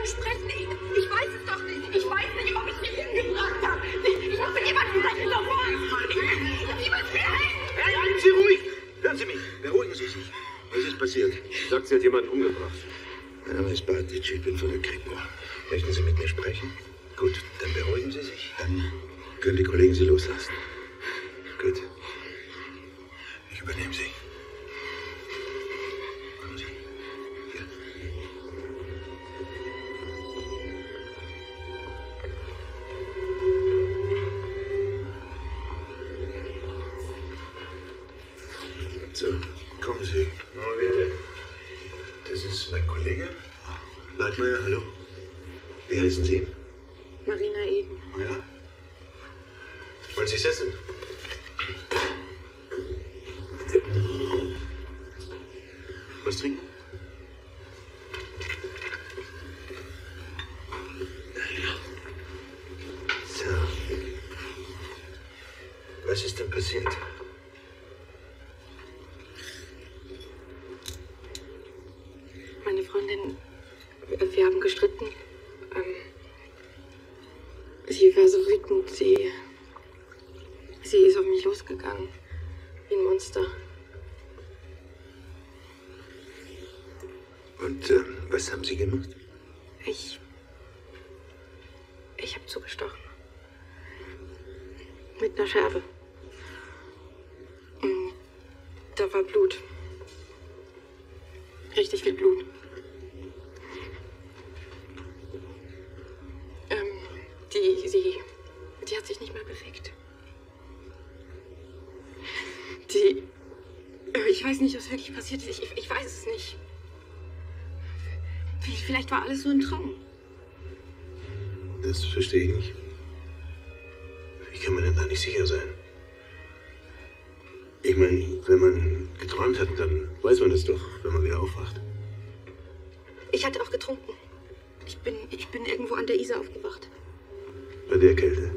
jemanden sprechen. Ich, ich weiß es doch nicht. Ich weiß nicht, ob ich sie hingebracht habe. Ich, ich muss mit jemandem sprechen sofort. Ich muss mir helfen. Bleiben Sie ruhig! Hören Sie mich, beruhigen Sie sich. Was ist passiert? Sagt, sie hat jemanden umgebracht. Mein Name ist Bartic, ich bin von der Kripo. Möchten Sie mit mir sprechen? Gut, dann beruhigen Sie sich. Dann können die Kollegen Sie loslassen. Scherbe. Und da war Blut. Richtig viel Blut. Ähm, die, sie, die hat sich nicht mehr bewegt. Die, äh, ich weiß nicht, was wirklich passiert ist. Ich, ich weiß es nicht. Vielleicht war alles so ein Traum. Das verstehe ich nicht. Nicht sicher sein? Ich meine, wenn man geträumt hat, dann weiß man das doch, wenn man wieder aufwacht. Ich hatte auch getrunken. Ich bin, ich bin irgendwo an der Isar aufgewacht. Bei der Kälte.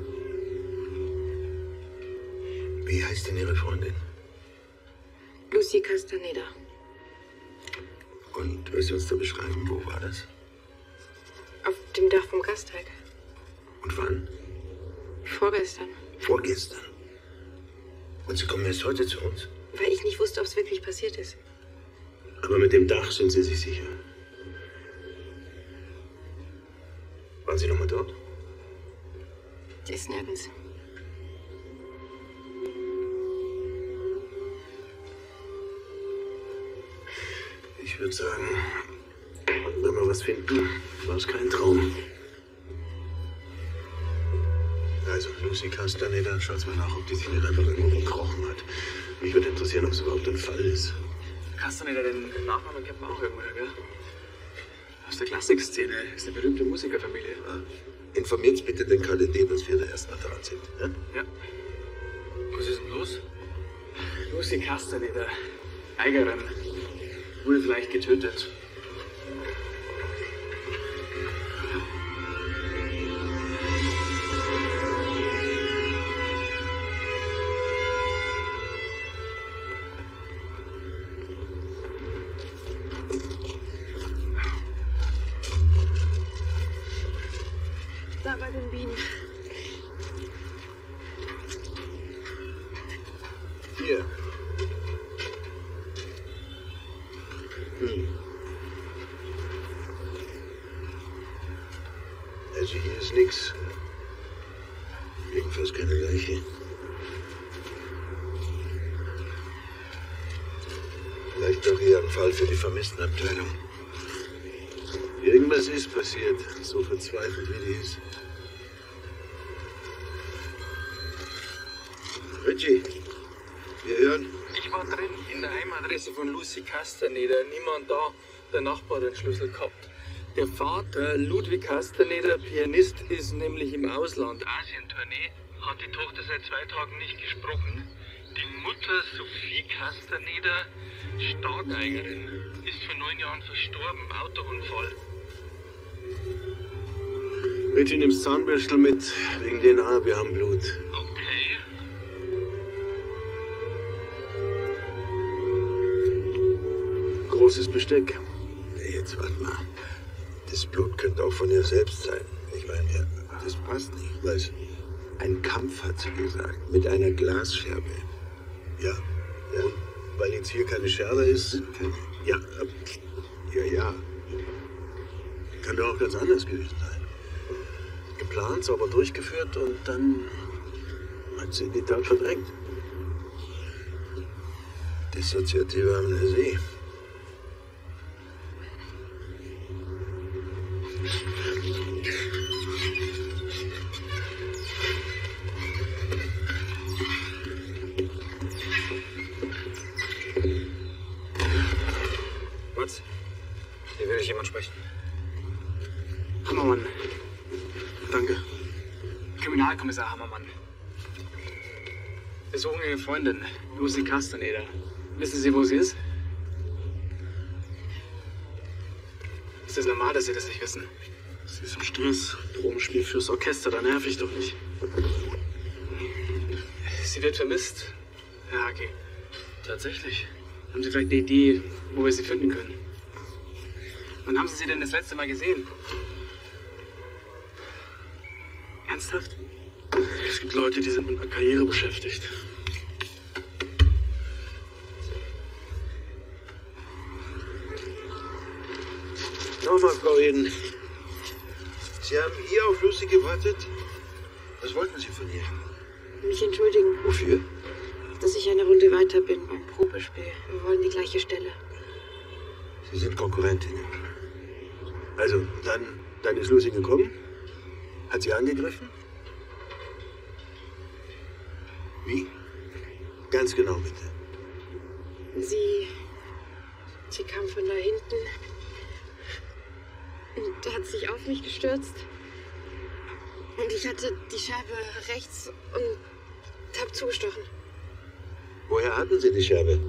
Wie heißt denn Ihre Freundin? Lucy Castaneda. Und willst du uns da beschreiben, wo war das? Auf dem Dach vom Gasteig. Und wann? Vorgestern. Vorgestern. Und Sie kommen erst heute zu uns? Weil ich nicht wusste, ob es wirklich passiert ist. Aber mit dem Dach sind Sie sich sicher. Waren Sie noch mal dort? Die ist nirgends. Ich würde sagen, wenn wir was finden, war es kein Traum. Also, Lucy Castaneda, schaut mal nach, ob die sich nicht einfach irgendwo gekrochen hat. Mich würde interessieren, ob es überhaupt ein Fall ist. Castaneda, den Nachnamen kennt man auch irgendwoher, gell? Aus der Klassikszene. Ist eine berühmte Musikerfamilie. Informiert bitte den KDD, dass wir da erstmal dran sind. Ja? Ja. Was ist denn los? Lucy Castaneda, Geigerin, wurde vielleicht getötet. Die Vermisstenabteilung. Irgendwas ist passiert, so verzweifelt wie die ist. Richie, wir hören. Ich war drin in der Heimadresse von Lucy Castaneda. Niemand da. Der Nachbar hat den Schlüssel gehabt. Der Vater, Ludwig Castaneda, Pianist, ist nämlich im Ausland. Asientournee. Hat die Tochter seit zwei Tagen nicht gesprochen. Die Mutter, Sophie Castaneda, Stargeigerin. Neun Jahren verstorben, Autounfall. Richie, nimmst Zahnbürstel mit, wegen DNA, wir haben Blut. Okay. Großes Besteck. Nee, jetzt warte mal. Das Blut könnte auch von ihr selbst sein. Ich meine, ja, das passt nicht. Was? Ein Kampf, hat sie gesagt, mit einer Glasscherbe. Ja, ja. Und weil jetzt hier keine Scherbe ist, keine, ja, ganz anders gewesen sein. Geplant, sauber durchgeführt und dann hat sie die Tat verdrängt. Dissoziative Amnesie. Was? Hier will ich jemand sprechen. Ihre Freundin, Lucy Castaneda. Wissen Sie, wo sie ist? Ist das normal, dass Sie das nicht wissen? Sie ist im Stress. Probenspiel fürs Orchester, da nerv ich doch nicht. Sie wird vermisst. Ja, okay. Tatsächlich. Haben Sie vielleicht eine Idee, wo wir sie finden können? Wann haben Sie sie denn das letzte Mal gesehen? Ernsthaft? Es gibt Leute, die sind mit einer Karriere beschäftigt. Nochmal, Frau Eden. Sie haben hier auf Lucy gewartet? Was wollten Sie von ihr? Mich entschuldigen, Wofür? dass ich eine Runde weiter bin beim Probespiel. Wir wollen die gleiche Stelle. Sie sind Konkurrentinnen. Also, dann, dann ist Lucy gekommen? Hat sie angegriffen? Wie? Ganz genau, bitte. Sie. Sie kam von da hinten. Und hat sich auf mich gestürzt. Und ich hatte die Scheibe rechts und hab zugestochen. Woher hatten Sie die Scherbe?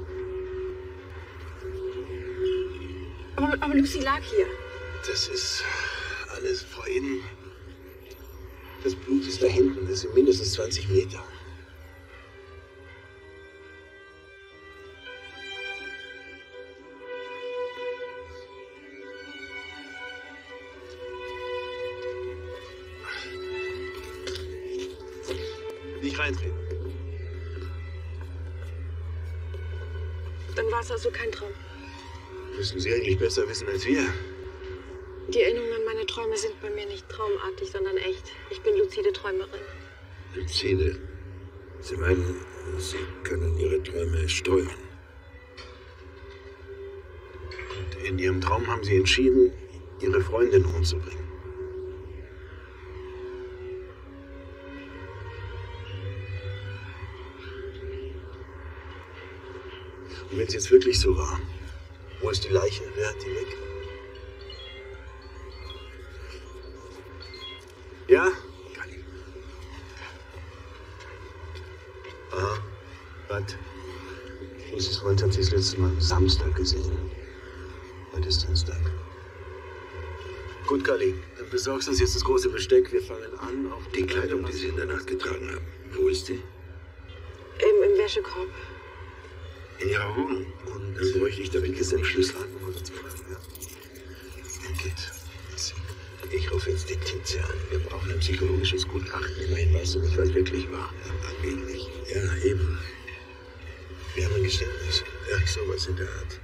Aber, aber Lucy lag hier. Das ist alles, Frau Eden. Das Blut ist da hinten. Das sind mindestens 20 Meter. Es also kein Traum. Müssen Sie eigentlich besser wissen als wir. Die Erinnerungen an meine Träume sind bei mir nicht traumartig, sondern echt. Ich bin luzide Träumerin. Lucide. Sie meinen, Sie können Ihre Träume steuern. Und in Ihrem Traum haben Sie entschieden, Ihre Freundin umzubringen. Wenn es jetzt wirklich so war, wo ist die Leiche? Wer hat die weg? Ja? Kali. Aha. Was? Lucis Freund hat sie das letzte Mal am Samstag gesehen. Heute ist Dienstag. Gut, Kali. Dann besorgst du uns jetzt das große Besteck. Wir fangen an auf die Kleidung, die Sie in der Nacht getragen haben. Wo ist die? Im, im Wäschekorb. In Ihrer Wohnung. Und dann bräuchte ich damit jetzt einen Schlüssel an. Ja. Geht. Ich rufe jetzt die Tize an. Wir brauchen ein psychologisches Gutachten. Immerhin weißt du nicht, was wirklich war. Ja, angeblich. Ja, eben. Wir haben ein Geständnis. Ja, sowas in der Art.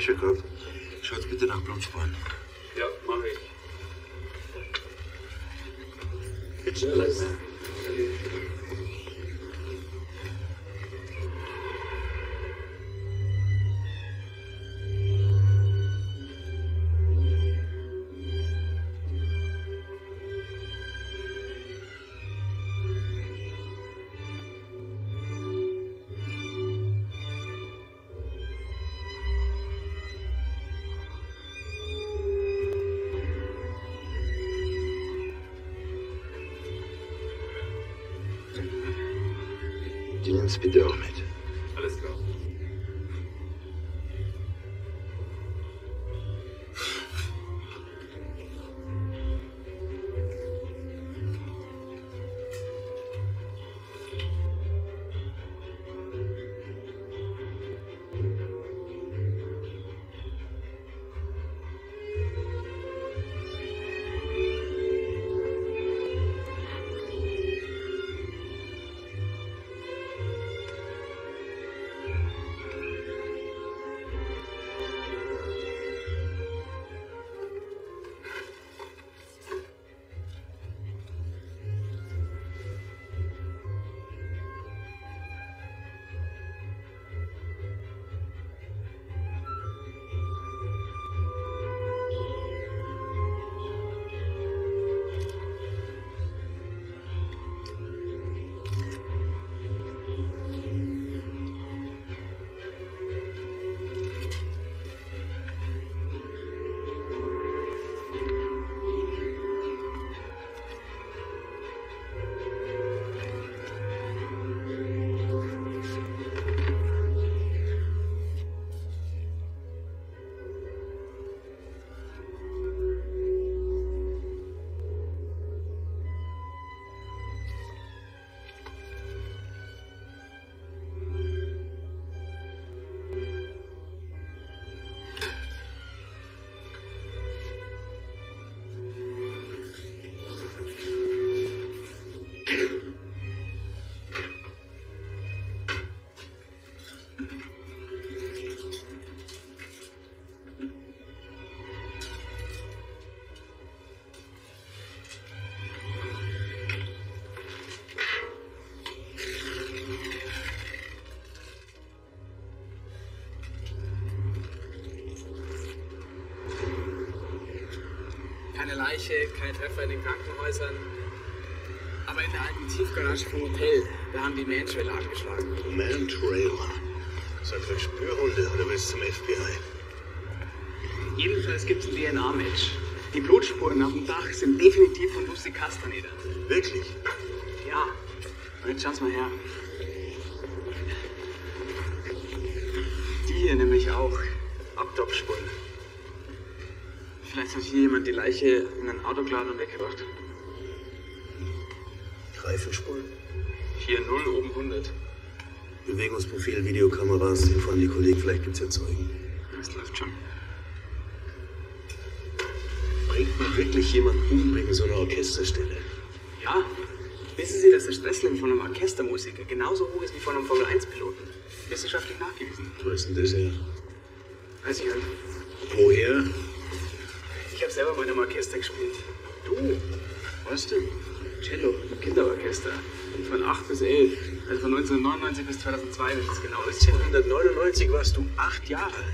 Bishop Leiche, kein Treffer in den Krankenhäusern. Aber in der alten Tiefgarage vom Hotel, da haben die Man-Trailer angeschlagen. Man Trailer. Seid ihr Spürhunde oder willst zum FBI? Jedenfalls gibt es ein DNA-Match. Die Blutspuren auf dem Dach sind definitiv von Lucy Castaneda. Wirklich? Ja. Und jetzt schau's mal her. Die Leiche in ein Auto geladen und weggebracht. Reifenspuren? Hier 0, oben 100. Bewegungsprofil, Videokameras, Info an die Kollegen, vielleicht gibt's ja Zeugen. Das läuft schon. Bringt man wirklich jemanden um wegen so einer Orchesterstelle? Ja. Wissen Sie, dass das Stresslevel von einem Orchestermusiker genauso hoch ist wie von einem Formel-1-Piloten? Wissenschaftlich nachgewiesen. Wo ist denn das her? Weiß ich halt. 1999 bis 2002, wenn es genau ist. 1999 warst du acht Jahre.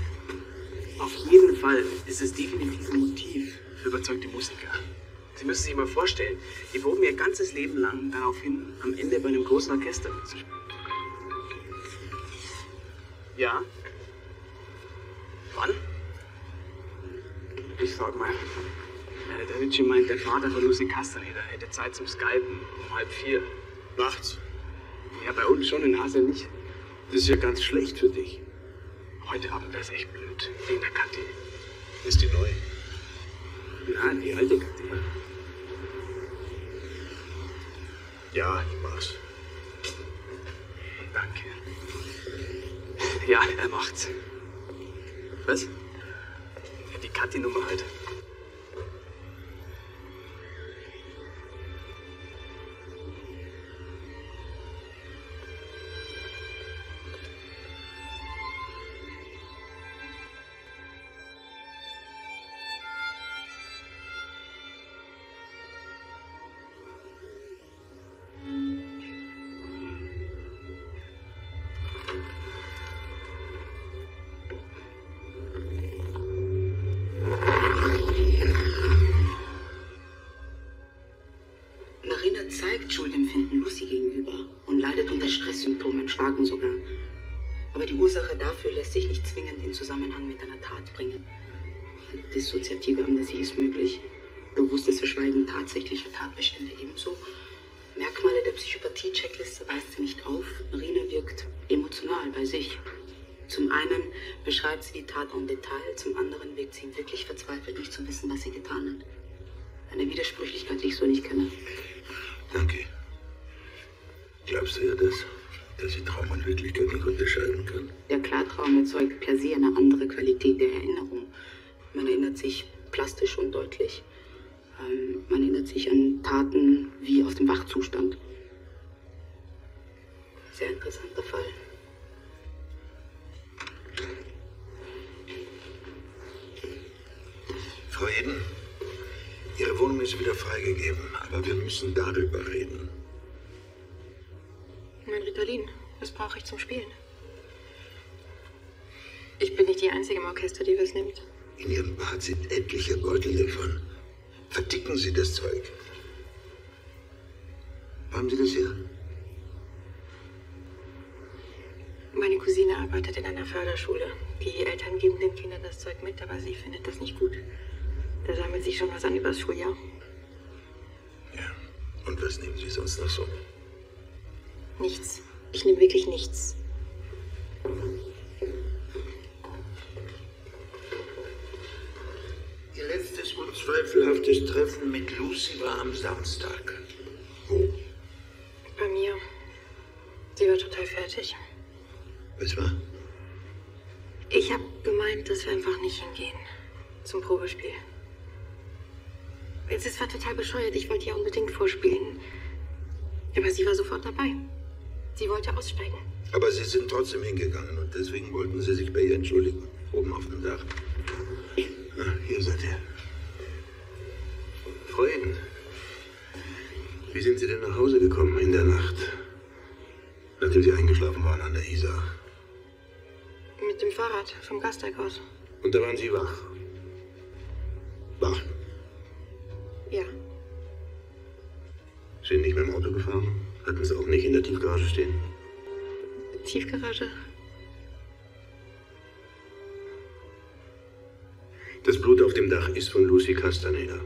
Auf jeden Fall ist es definitiv ein Motiv für überzeugte Musiker. Sie müssen sich mal vorstellen, die proben ihr ganzes Leben lang darauf hin, am Ende bei einem großen Orchester mitzuspielen. Ja? Wann? Ich frag mal. Der Ritchie meint, der Vater von Lucy Castaneda hätte Zeit zum Skypen um halb vier. Nachts. Ja, bei uns schon, in Asien nicht. Das ist ja ganz schlecht für dich. Heute Abend wär's echt blöd, wegen der Kathi. Ist die neu? Nein, die alte Kathi. Ja, ich mach's. Danke. Ja, er macht's. Was? Die Kathi-Nummer halt. Tat bringen. Dissoziative Amnesie ist möglich. Bewusstes Verschweigen tatsächlicher Tatbestände ebenso. Merkmale der Psychopathie-Checkliste weist sie nicht auf. Marina wirkt emotional bei sich. Zum einen beschreibt sie die Tat en Detail, zum anderen wirkt sie wirklich verzweifelt, nicht zu wissen, was sie getan hat. Eine Widersprüchlichkeit, die ich so nicht kenne. Danke. Glaubst du ihr das? Dass sie Traum und Wirklichkeit nicht unterscheiden kann? Der Klartraum erzeugt per se eine andere Qualität der Erinnerung. Man erinnert sich plastisch und deutlich. Ähm, man erinnert sich an Taten wie aus dem Wachzustand. Sehr interessanter Fall. Frau Eden, Ihre Wohnung ist wieder freigegeben, aber wir müssen darüber reden. Mein Ritalin, das brauche ich zum Spielen. Ich bin nicht die Einzige im Orchester, die was nimmt. In Ihrem Bad sind etliche Beutel davon. Verdicken Sie das Zeug. Haben Sie das hier? Meine Cousine arbeitet in einer Förderschule. Die Eltern geben den Kindern das Zeug mit, aber sie findet das nicht gut. Da sammelt sich schon was an übers Schuljahr. Ja. Und was nehmen Sie sonst noch so? Nichts. Ich nehme wirklich nichts. Ihr letztes unzweifelhaftes Treffen mit Lucy war am Samstag. Wo? Bei mir. Sie war total fertig. Was war? Ich habe gemeint, dass wir einfach nicht hingehen. Zum Probespiel. Es war total bescheuert. Ich wollte ja unbedingt vorspielen. Aber sie war sofort dabei. Sie wollte aussteigen. Aber Sie sind trotzdem hingegangen und deswegen wollten Sie sich bei ihr entschuldigen. Oben auf dem Dach. Ah, hier seid ihr. Frau Eden, wie sind Sie denn nach Hause gekommen in der Nacht? Nachdem Sie eingeschlafen waren an der Isar. Mit dem Fahrrad vom Gasteig aus. Und da waren Sie wach. Wach. Ja. Sind nicht mit dem Auto gefahren? Hatten Sie auch nicht in der Tiefgarage stehen? Tiefgarage. Das Blut auf dem Dach ist von Lucy Castaneda.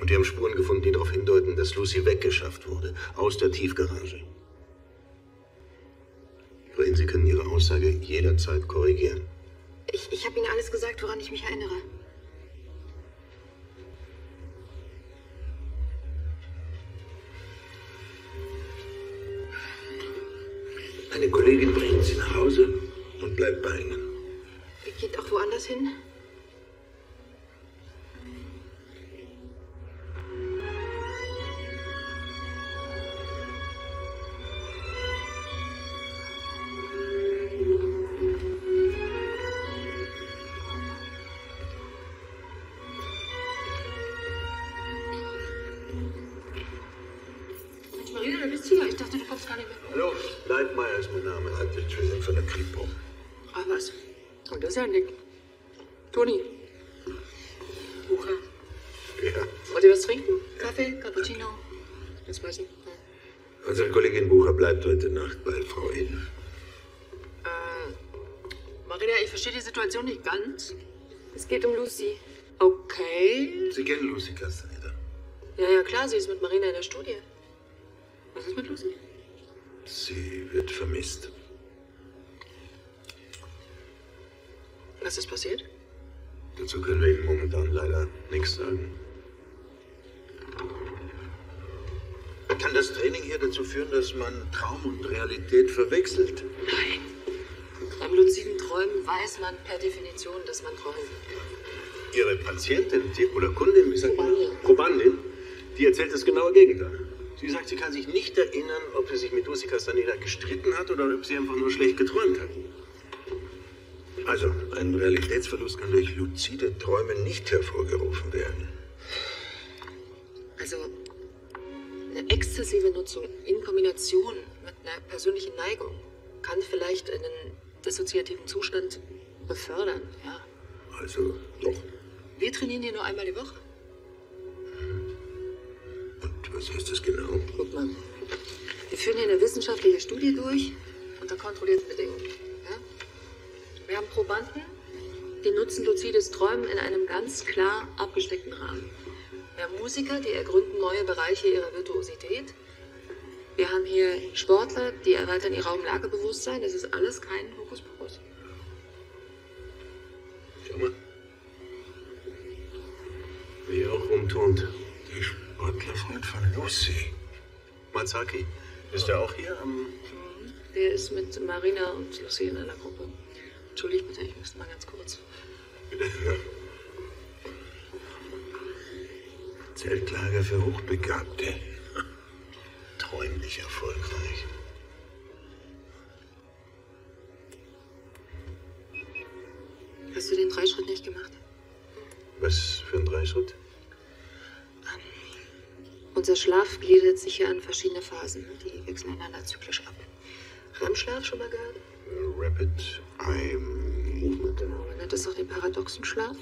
Und wir haben Spuren gefunden, die darauf hindeuten, dass Lucy weggeschafft wurde. Aus der Tiefgarage. Vorhin, Sie können Ihre Aussage jederzeit korrigieren. Ich, ich habe Ihnen alles gesagt, woran ich mich erinnere. Eine Kollegin bringt Sie nach Hause und bleibt bei Ihnen. Geht auch woanders hin? Situation nicht ganz. Es geht um Lucy. Okay. Sie kennen Lucy Castaneda. Ja, ja, klar, sie ist mit Marina in der Studie. Was ist mit Lucy? Sie wird vermisst. Was ist passiert? Dazu können wir Ihnen momentan leider nichts sagen. Kann das Training hier dazu führen, dass man Traum und Realität verwechselt? Nein. Beim luziden Träumen weiß man per Definition, dass man träumt. Ihre Patientin die, oder Kundin, wie sagt man? Probandin. Die erzählt das genaue Gegenteil. Sie sagt, sie kann sich nicht erinnern, ob sie sich mit Lucy Castaneda gestritten hat oder ob sie einfach nur schlecht geträumt hat. Also, ein Realitätsverlust kann durch luzide Träume nicht hervorgerufen werden. Also, eine exzessive Nutzung in Kombination mit einer persönlichen Neigung kann vielleicht einen dissoziativen Zustand befördern, ja. Also, doch. Wir trainieren hier nur einmal die Woche. Und was heißt das genau? Guck mal. Wir führen hier eine wissenschaftliche Studie durch unter kontrollierten Bedingungen. Ja? Wir haben Probanden, die nutzen luzides Träumen in einem ganz klar abgesteckten Rahmen. Wir haben Musiker, die ergründen neue Bereiche ihrer Virtuosität. Wir haben hier Sportler, die erweitern ihr Raumlagebewusstsein. Das ist alles kein Mal. Wie auch rumturnt. Der Sportlerfreund von Lucy. Matsaki. Ist er auch hier am. Der ist mit Marina und Lucy in einer Gruppe. Entschuldigt bitte, ich muss mal ganz kurz. Zeltlager für Hochbegabte. Träumlich erfolgreich. Hast du den Dreischritt nicht gemacht? Was für ein Dreischritt? Unser Schlaf gliedert sich hier an verschiedene Phasen. Die wechseln einander zyklisch ab. REM-Schlaf schon mal gehört? Rapid Eye Movement. Genau, man nennt das auch den paradoxen Schlaf.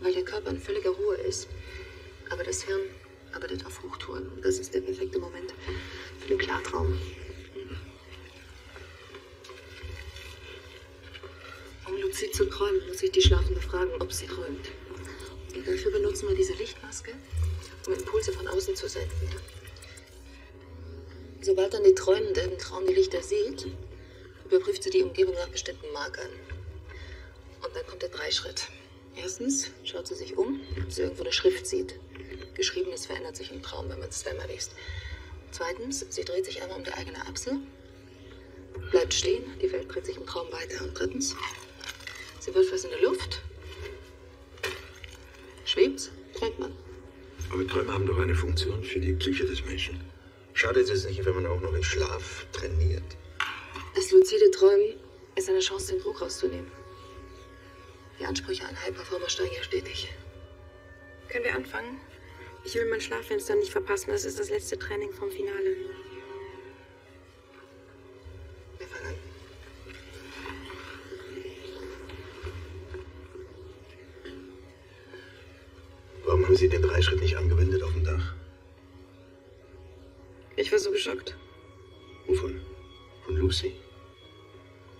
Weil der Körper in völliger Ruhe ist. Aber das Hirn arbeitet auf Hochtouren. Und das ist der perfekte Moment für den Klartraum. Um luzid zu träumen, muss ich die Schlafende fragen, ob sie träumt. Und dafür benutzen wir diese Lichtmaske, um Impulse von außen zu senden. Sobald dann die Träumende im Traum die Lichter sieht, überprüft sie die Umgebung nach bestimmten Markern. Und dann kommt der Dreischritt. Erstens schaut sie sich um, ob sie irgendwo eine Schrift sieht. Geschriebenes verändert sich im Traum, wenn man es zweimal liest. Zweitens, sie dreht sich einmal um die eigene Achse, bleibt stehen, die Welt dreht sich im Traum weiter. Und drittens, sie wirft was in die Luft, schwebt, träumt man. Aber Träume haben doch eine Funktion für die Psyche des Menschen. Schadet es nicht, wenn man auch noch im Schlaf trainiert? Das luzide Träumen ist eine Chance, den Druck rauszunehmen. Die Ansprüche an High-Performer steigen ja stetig. Können wir anfangen? Ich will mein Schlaffenster nicht verpassen. Das ist das letzte Training vom Finale. Sie den Dreischritt nicht angewendet auf dem Dach? Ich war so geschockt. Wovon? Von Lucy?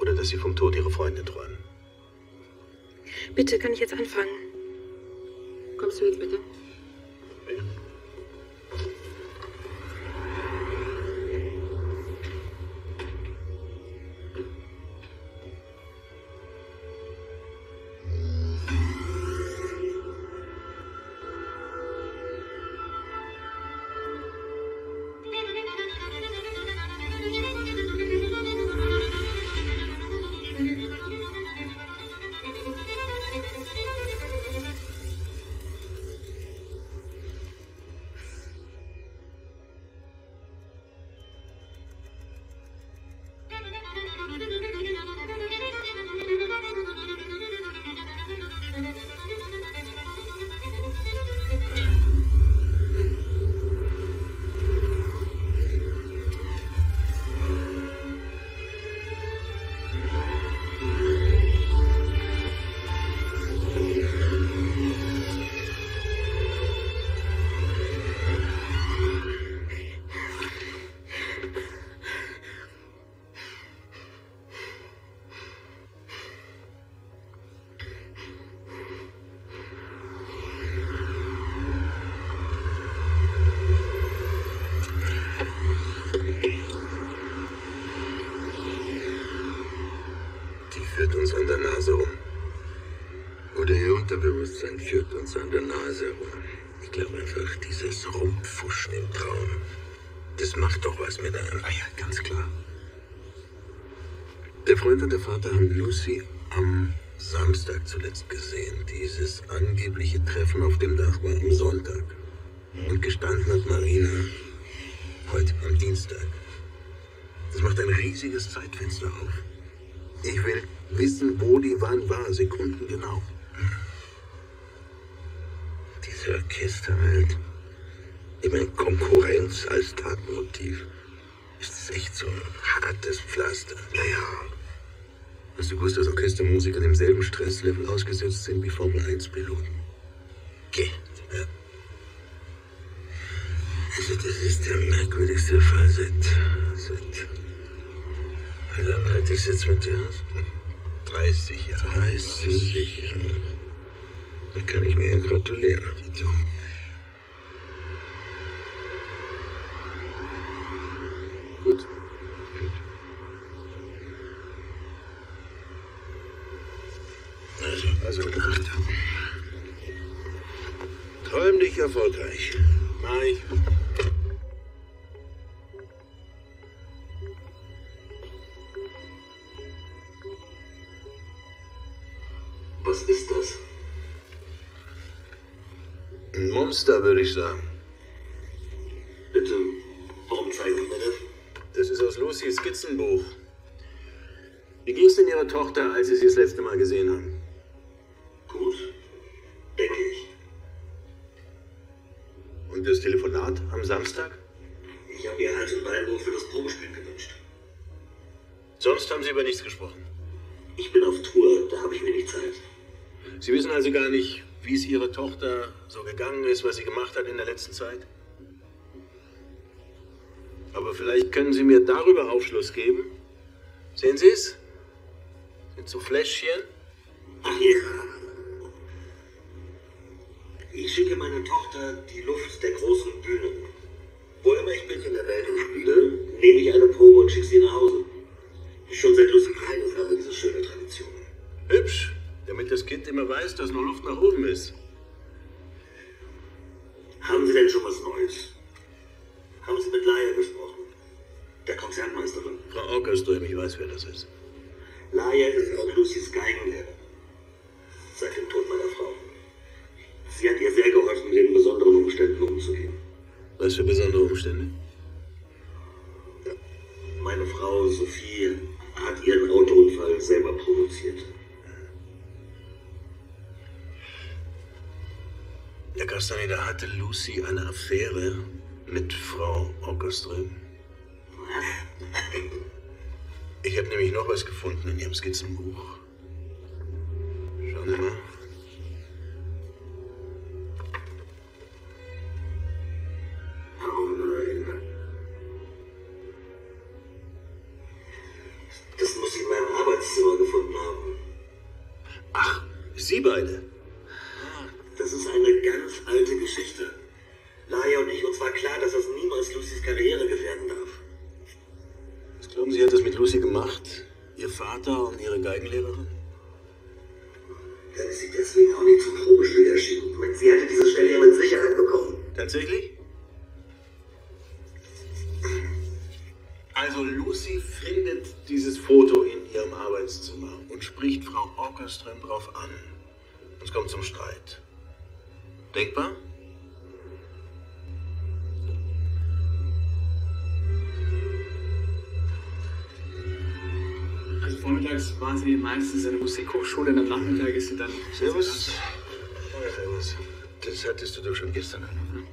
Oder dass Sie vom Tod Ihrer Freundin träumen? Bitte, kann ich jetzt anfangen? Kommst du jetzt bitte? Haben Lucy am Samstag zuletzt gesehen. Dieses angebliche Treffen auf dem Dach war am Sonntag. Und gestanden hat Marina heute am Dienstag. Das macht ein riesiges Zeitfenster auf. Ich will wissen, wo die wann war, sekundengenau. Diese Orchesterwelt. Ich meine, Konkurrenz als Tatmotiv. Ist das echt so ein hartes Pflaster? Naja. Hast du gewusst, dass Orchestermusiker demselben Stresslevel ausgesetzt sind wie Formel-1-Piloten? Geht. Ja. Also das ist der merkwürdigste Fall seit... seit... Wie lange halte ich es jetzt mit dir aus? 30 Jahre. 30 Jahre. Da kann ich mir ja gratulieren. Würde ich sagen. Bitte, warum zeigen Sie mir das? Das ist aus Lucys Skizzenbuch. Wie ging es denn Ihrer Tochter, als Sie sie das letzte Mal gesehen haben? Gut, denke ich. Und das Telefonat am Samstag? Ich habe ihr halt ein Beinbruch für das Probespiel gewünscht. Sonst haben Sie über nichts gesprochen. Ich bin auf Tour, da habe ich wenig Zeit. Sie wissen also gar nicht, wie es Ihrer Tochter so gegangen ist, was sie gemacht hat in der letzten Zeit? Aber vielleicht können Sie mir darüber Aufschluss geben. Sehen Sie es? Sind so Fläschchen? Ach ja. Ich schicke meine Tochter die Luft der großen Bühnen. Wo immer ich bin in der Welt und spiele, nehme ich eine Probe und schicke sie nach Hause. Schon seit Lucy klein ist aber diese schöne Tradition. Hübsch, das Kind immer weiß, dass noch Luft nach oben ist. Haben Sie denn schon was Neues? Haben Sie mit Laia gesprochen? Der Konzertmeisterin. Frau Ockerström, ich weiß, wer das ist. Laia ist auch Lucys Geigenlehrer. Seit dem Tod meiner Frau. Sie hat ihr sehr geholfen, mit den besonderen Umständen umzugehen. Was für besondere Umstände? Meine Frau Sophie hat ihren Autounfall selber provoziert. Herr Castaneda, hatte Lucy eine Affäre mit Frau Ockerström? Ich habe nämlich noch was gefunden in Ihrem Skizzenbuch. Schauen Sie mal. Oh nein. Das muss sie in meinem Arbeitszimmer gefunden haben. Ach, Sie beide. Geigenlehrerin? Dann ist sie deswegen auch nicht zum Probespiel erschienen. Sie hätte diese Stelle ja mit Sicherheit bekommen. Tatsächlich? Also Lucy findet dieses Foto in ihrem Arbeitszimmer und spricht Frau Orkeström drauf an. Es kommt zum Streit. Denkbar? Vormittags waren sie meistens in der Musikhochschule und am Nachmittag ist sie dann. Servus. Ja, servus. Das hattest du doch schon gestern an.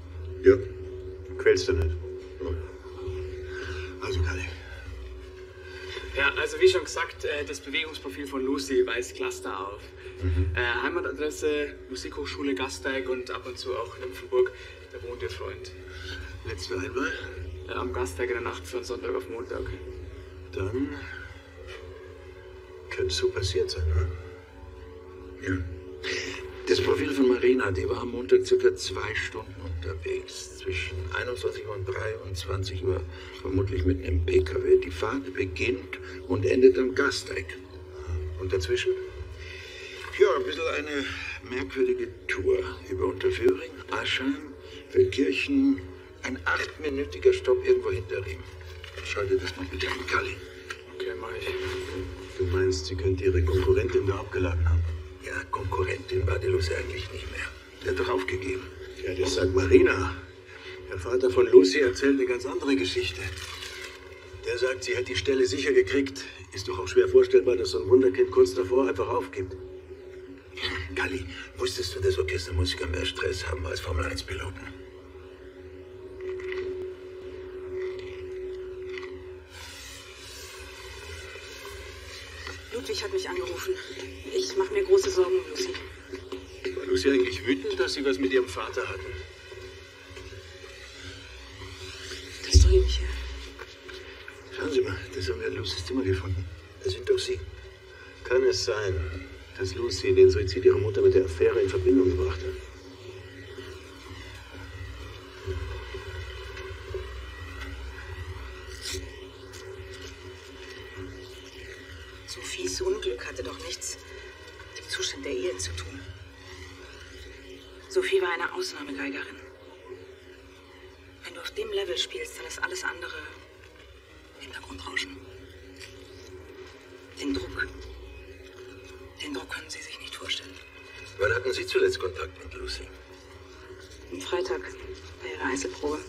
Ja. Quälst du nicht? Also, Kalle. Ja, also wie schon gesagt, äh, das Bewegungsprofil von Lucy weist Cluster auf. Äh, Heimatadresse, Musikhochschule Gasteig und ab und zu auch Nymphenburg. Da wohnt ihr Freund. Letzte Einwahl. Äh, am Gasteig in der Nacht von Sonntag auf Montag. Dann könnte so passiert sein, ne? Ja. Das Profil von Marina, die war am Montag circa zwei Stunden unterwegs. Zwischen 21 Uhr und 23 Uhr, vermutlich mit einem PKW. Die Fahrt beginnt und endet am Gasteig. Und dazwischen? Ja, ein bisschen eine merkwürdige Tour über Unterföhring, Aschheim, Feldkirchen, ein achtminütiger Stopp irgendwo hinter ihm. Schau dir das mal bitte an, Kalli. Okay, mach ich. Du meinst, sie könnte ihre Konkurrentin da abgeladen haben? Ja, Konkurrentin war Lucy eigentlich nicht mehr. Der hat doch aufgegeben. Ja, das sagt Marina. Der Vater von Lucy erzählt eine ganz andere Geschichte. Der sagt, sie hat die Stelle sicher gekriegt. Ist doch auch schwer vorstellbar, dass so ein Wunderkind kurz davor einfach aufgibt. Galli, wusstest du, dass Orchestermusiker mehr Stress haben als Formel-1-Piloten? Ludwig hat mich angerufen. Ich mache mir große Sorgen um Lucy. War Lucy eigentlich wütend, dass sie was mit ihrem Vater hatten? Das tue ich nicht. Schauen Sie mal, das haben wir in Lucys Zimmer gefunden. Das sind doch Sie. Kann es sein, dass Lucy den Suizid ihrer Mutter mit der Affäre in Verbindung gebracht hat? Sophies Unglück hatte doch nichts mit dem Zustand der Ehe zu tun. Sophie war eine Ausnahmegeigerin. Wenn du auf dem Level spielst, dann ist alles andere Hintergrundrauschen. Den Druck. Den Druck können Sie sich nicht vorstellen. Wann hatten Sie zuletzt Kontakt mit Lucy? Am Freitag bei ihrer Einzelprobe.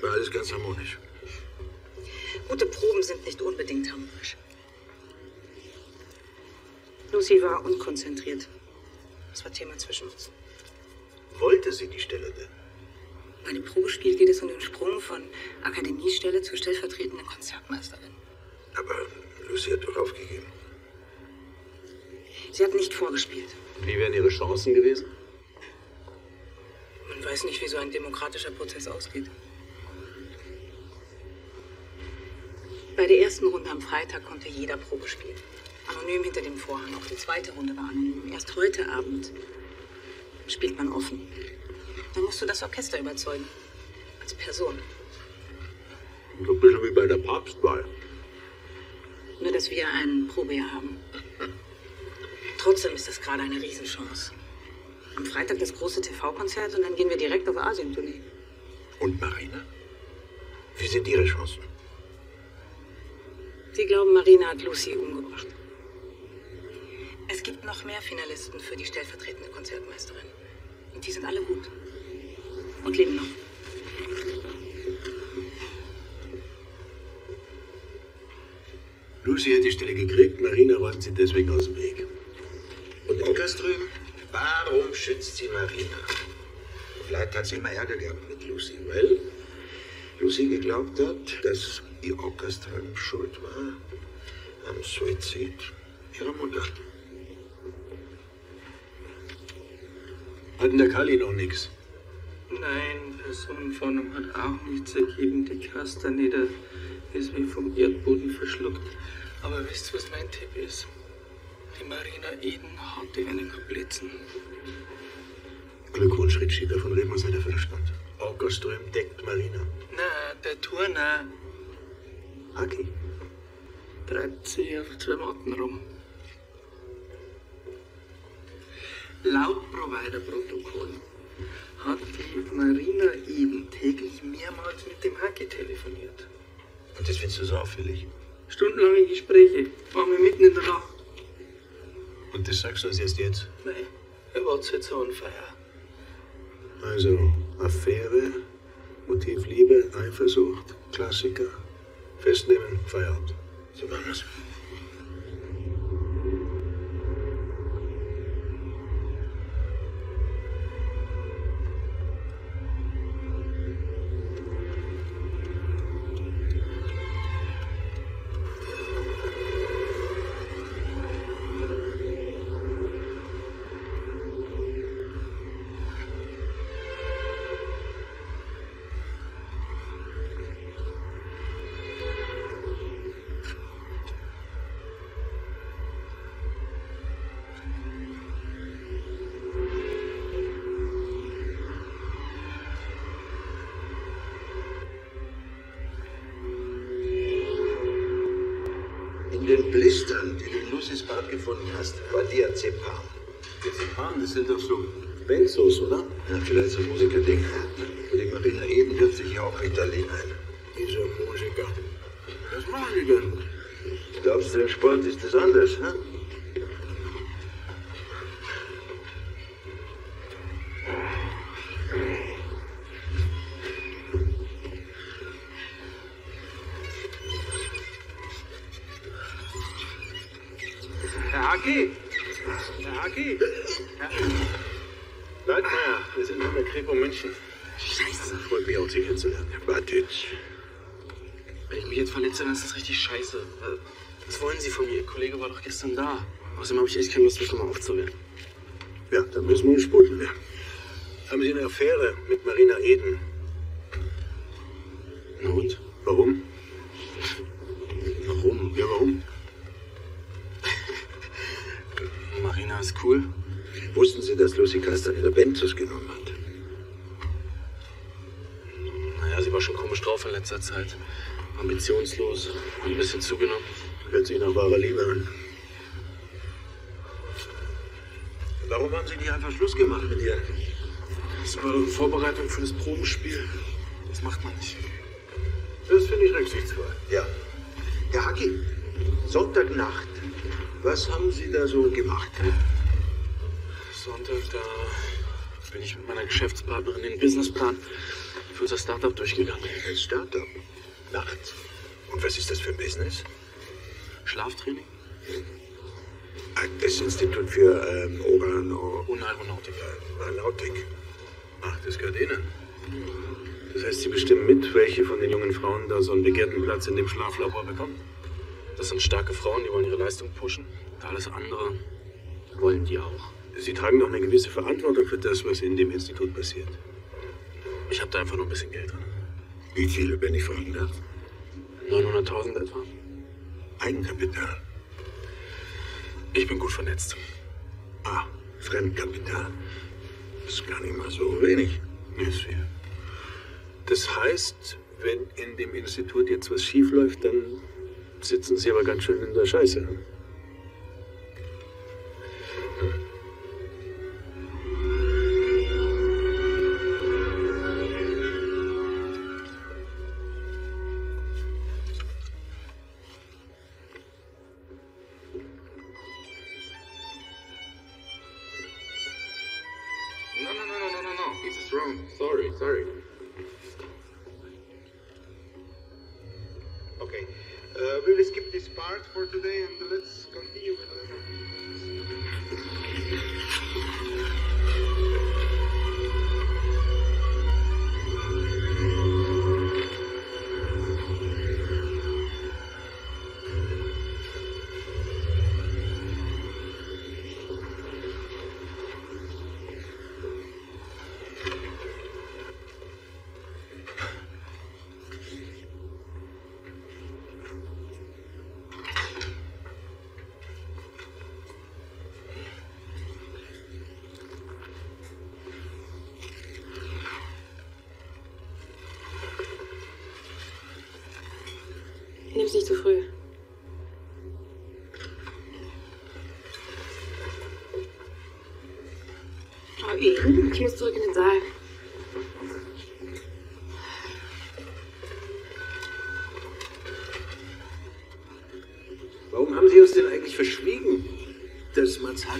War alles ganz harmonisch. Gute Proben sind nicht unbedingt harmonisch. Lucy war unkonzentriert. Das war Thema zwischen uns. Wollte sie die Stelle denn? Bei dem Probespiel geht es um den Sprung von Akademiestelle zur stellvertretenden Konzertmeisterin. Aber Lucy hat doch aufgegeben. Sie hat nicht vorgespielt. Wie wären Ihre Chancen gewesen? Man weiß nicht, wie so ein demokratischer Prozess ausgeht. Bei der ersten Runde am Freitag konnte jeder Probe spielen. Anonym hinter dem Vorhang. Auch die zweite Runde war anonym. Erst heute Abend spielt man offen. Dann musst du das Orchester überzeugen. Als Person. So ein bisschen wie bei der Papstwahl. Nur, dass wir ein Probejahr haben. Trotzdem ist das gerade eine Riesenchance. Am Freitag das große TV-Konzert und dann gehen wir direkt auf Asien-Tournee. Und Marina? Wie sind Ihre Chancen? Sie glauben, Marina hat Lucy umgebracht. Es gibt noch mehr Finalisten für die stellvertretende Konzertmeisterin. Und die sind alle gut. Und leben noch. Lucy hat die Stelle gekriegt, Marina räumt sie deswegen aus dem Weg. Und Ockerström, warum schützt sie Marina? Vielleicht hat sie immer Ärger gehabt mit Lucy, weil Lucy geglaubt hat, dass ihr Ockerström schuld war am Suizid ihrer Mutter. Hatten der Kali noch nichts? Nein, der Sohn von ihm hat auch nichts ergeben. Die Kastaneder ist wie vom Erdboden verschluckt. Aber wisst ihr, was mein Tipp ist? Die Marina Eden hatte einen Blitzen. Glückwunsch, Ritchie, davon reden wir seit der Viertelstunde. Ockerström deckt Marina. Na, der Turner Aki, treibt sie auf zwei Matten rum. Laut Provider-Protokoll hat die Marina Eden täglich mehrmals mit dem Haki telefoniert. und das findest du so auffällig. Stundenlange Gespräche, waren wir mitten in der Nacht. Und das sagst du uns erst jetzt? Nein, er war jetzt on fire. Also, Affäre, Motiv Liebe, Eifersucht, Klassiker, Festnehmen, Feierabend. So machen wir's. Diazepam. Diazepam, das sind doch so Benzos, oder? Ja, vielleicht so Musikerding. Die Marina Eden hört sich ja auch Ritalin ein. Dieser Musiker. Was machen die denn? Glaubst du, im Sport ist das anders, Scheiße. Äh, was wollen Sie von mir? Ihr Kollege war doch gestern da. Außerdem habe ich echt keine Lust, mich nochmal aufzuwehren. Ja, dann müssen wir gesprochen werden. Haben Sie eine Affäre mit Marina Eden? Na und? Warum? Warum? Ja, warum? Marina ist cool. Wussten Sie, dass Lucy Kastner ihre Benzos genommen hat? Naja, sie war schon komisch drauf in letzter Zeit. Ambitionslos, ein bisschen zugenommen. Hört sich nach wahrer Liebe an. Warum haben Sie nicht einfach Schluss gemacht mit ihr? Das war doch Vorbereitung für das Probenspiel. Das macht man nicht. Das finde ich rücksichtsvoll. Ja. Herr Hacki, Sonntagnacht. Was haben Sie da so gemacht? Sonntag, da bin ich mit meiner Geschäftspartnerin den Businessplan für unser Startup durchgegangen. Ein Startup? Nachts. Und was ist das für ein Business? Schlaftraining? Ah, Das Institut für ähm, Oran... Und Aeronautik. Aeronautik. Ach, das gehört Ihnen. Das heißt, Sie bestimmen mit, welche von den jungen Frauen da so einen begehrten Platz in dem Schlaflabor bekommen? Das sind starke Frauen, die wollen ihre Leistung pushen. Alles andere wollen die auch. Sie tragen doch eine gewisse Verantwortung für das, was in dem Institut passiert. Ich habe da einfach nur ein bisschen Geld drin. Wie viel, wenn ich fragen darf? 900.000 etwa. Eigenkapital. Ich bin gut vernetzt. Ah, Fremdkapital. Das ist gar nicht mal so wenig. Ist viel. Das heißt, wenn in dem Institut jetzt was schief läuft, dann sitzen Sie aber ganz schön in der Scheiße.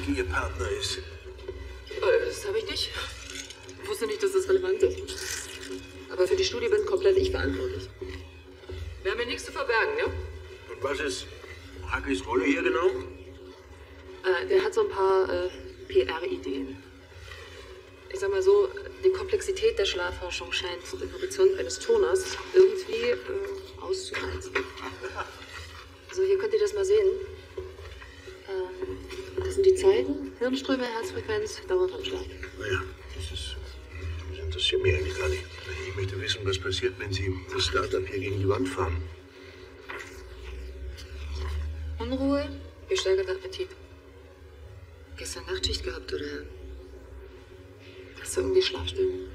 Matsaki Ihr Partner ist? Äh, Das habe ich nicht. Ich wusste nicht, dass das relevant ist. Aber für die Studie bin komplett ich verantwortlich. Wir haben hier nichts zu verbergen, ja? Und was ist Hakis Rolle hier genau? Äh, der hat so ein paar äh, PR-Ideen. Ich sag mal so, die Komplexität der Schlafforschung scheint den Horizont eines Toners irgendwie äh, auszureizen. Also hier könnt ihr das mal sehen. Zeiten, Hirnströme, Herzfrequenz, Dauertramschlag. Naja, das ist. Das interessiert mich eigentlich gar nicht. Ich möchte wissen, was passiert, wenn Sie das Startup hier gegen die Wand fahren. Unruhe, gesteigerter Appetit. Gestern Nachtschicht gehabt oder hast du irgendwie Schlafstörungen?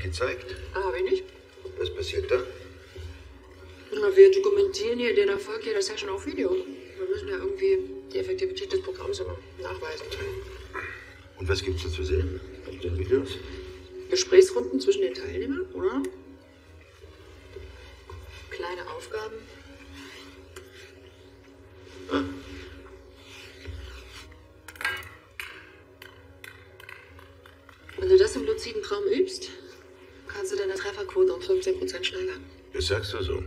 Nicht gezeigt. Ah, hab ich nicht? Was passiert da? Na, wir dokumentieren hier den Erfolg jeder Session auf Video. Wir müssen ja irgendwie die Effektivität des Programms immer nachweisen. Und was gibt's da zu sehen? Auf den Videos? Um 15% steigern. Das sagst du so.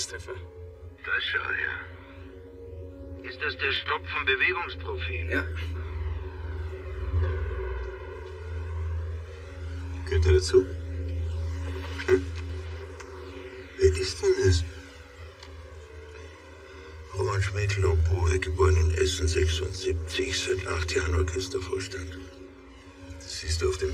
Glückstreffer. Das schau ja. Ist das der Stopp vom Bewegungsprofil? Ja. Gehört er dazu? Hm? Wer ist denn das? Roman Schmidt-Loboe, geboren in Essen 76, seit acht Jahren Orchestervorstand. Das siehst du auf dem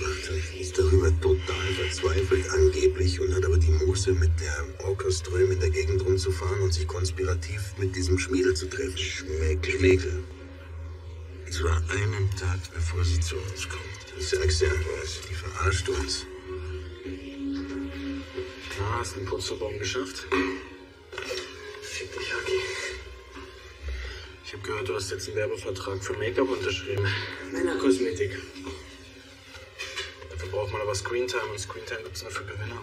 Hat. Ist darüber total verzweifelt, angeblich, und hat aber die Muße, mit der Orcheström in der Gegend rumzufahren und sich konspirativ mit diesem Schmiedel zu treffen. Schmecklegel. Und zwar einen Tag, bevor sie zu uns kommt. Ich sag's dir, was, die verarscht uns. Na, hast du den Purzelbaum geschafft? Fick dich, Haki. Ich habe gehört, du hast jetzt einen Werbevertrag für Make-up unterschrieben. Männerkosmetik. Braucht man aber Screentime und Screentime gibt's nur für Gewinner.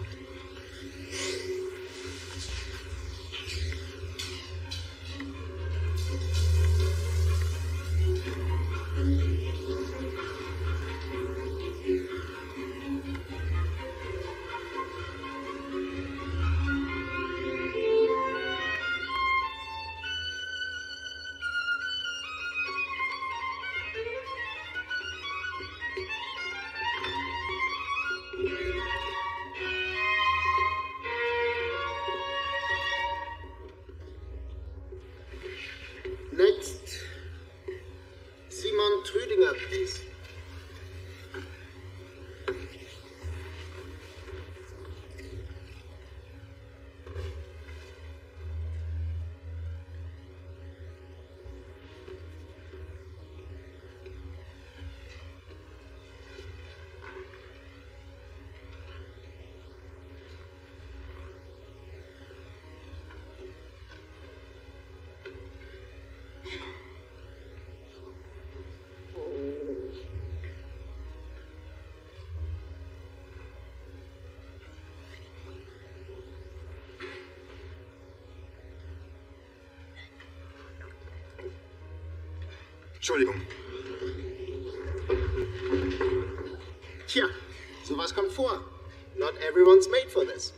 Not everyone's made for this.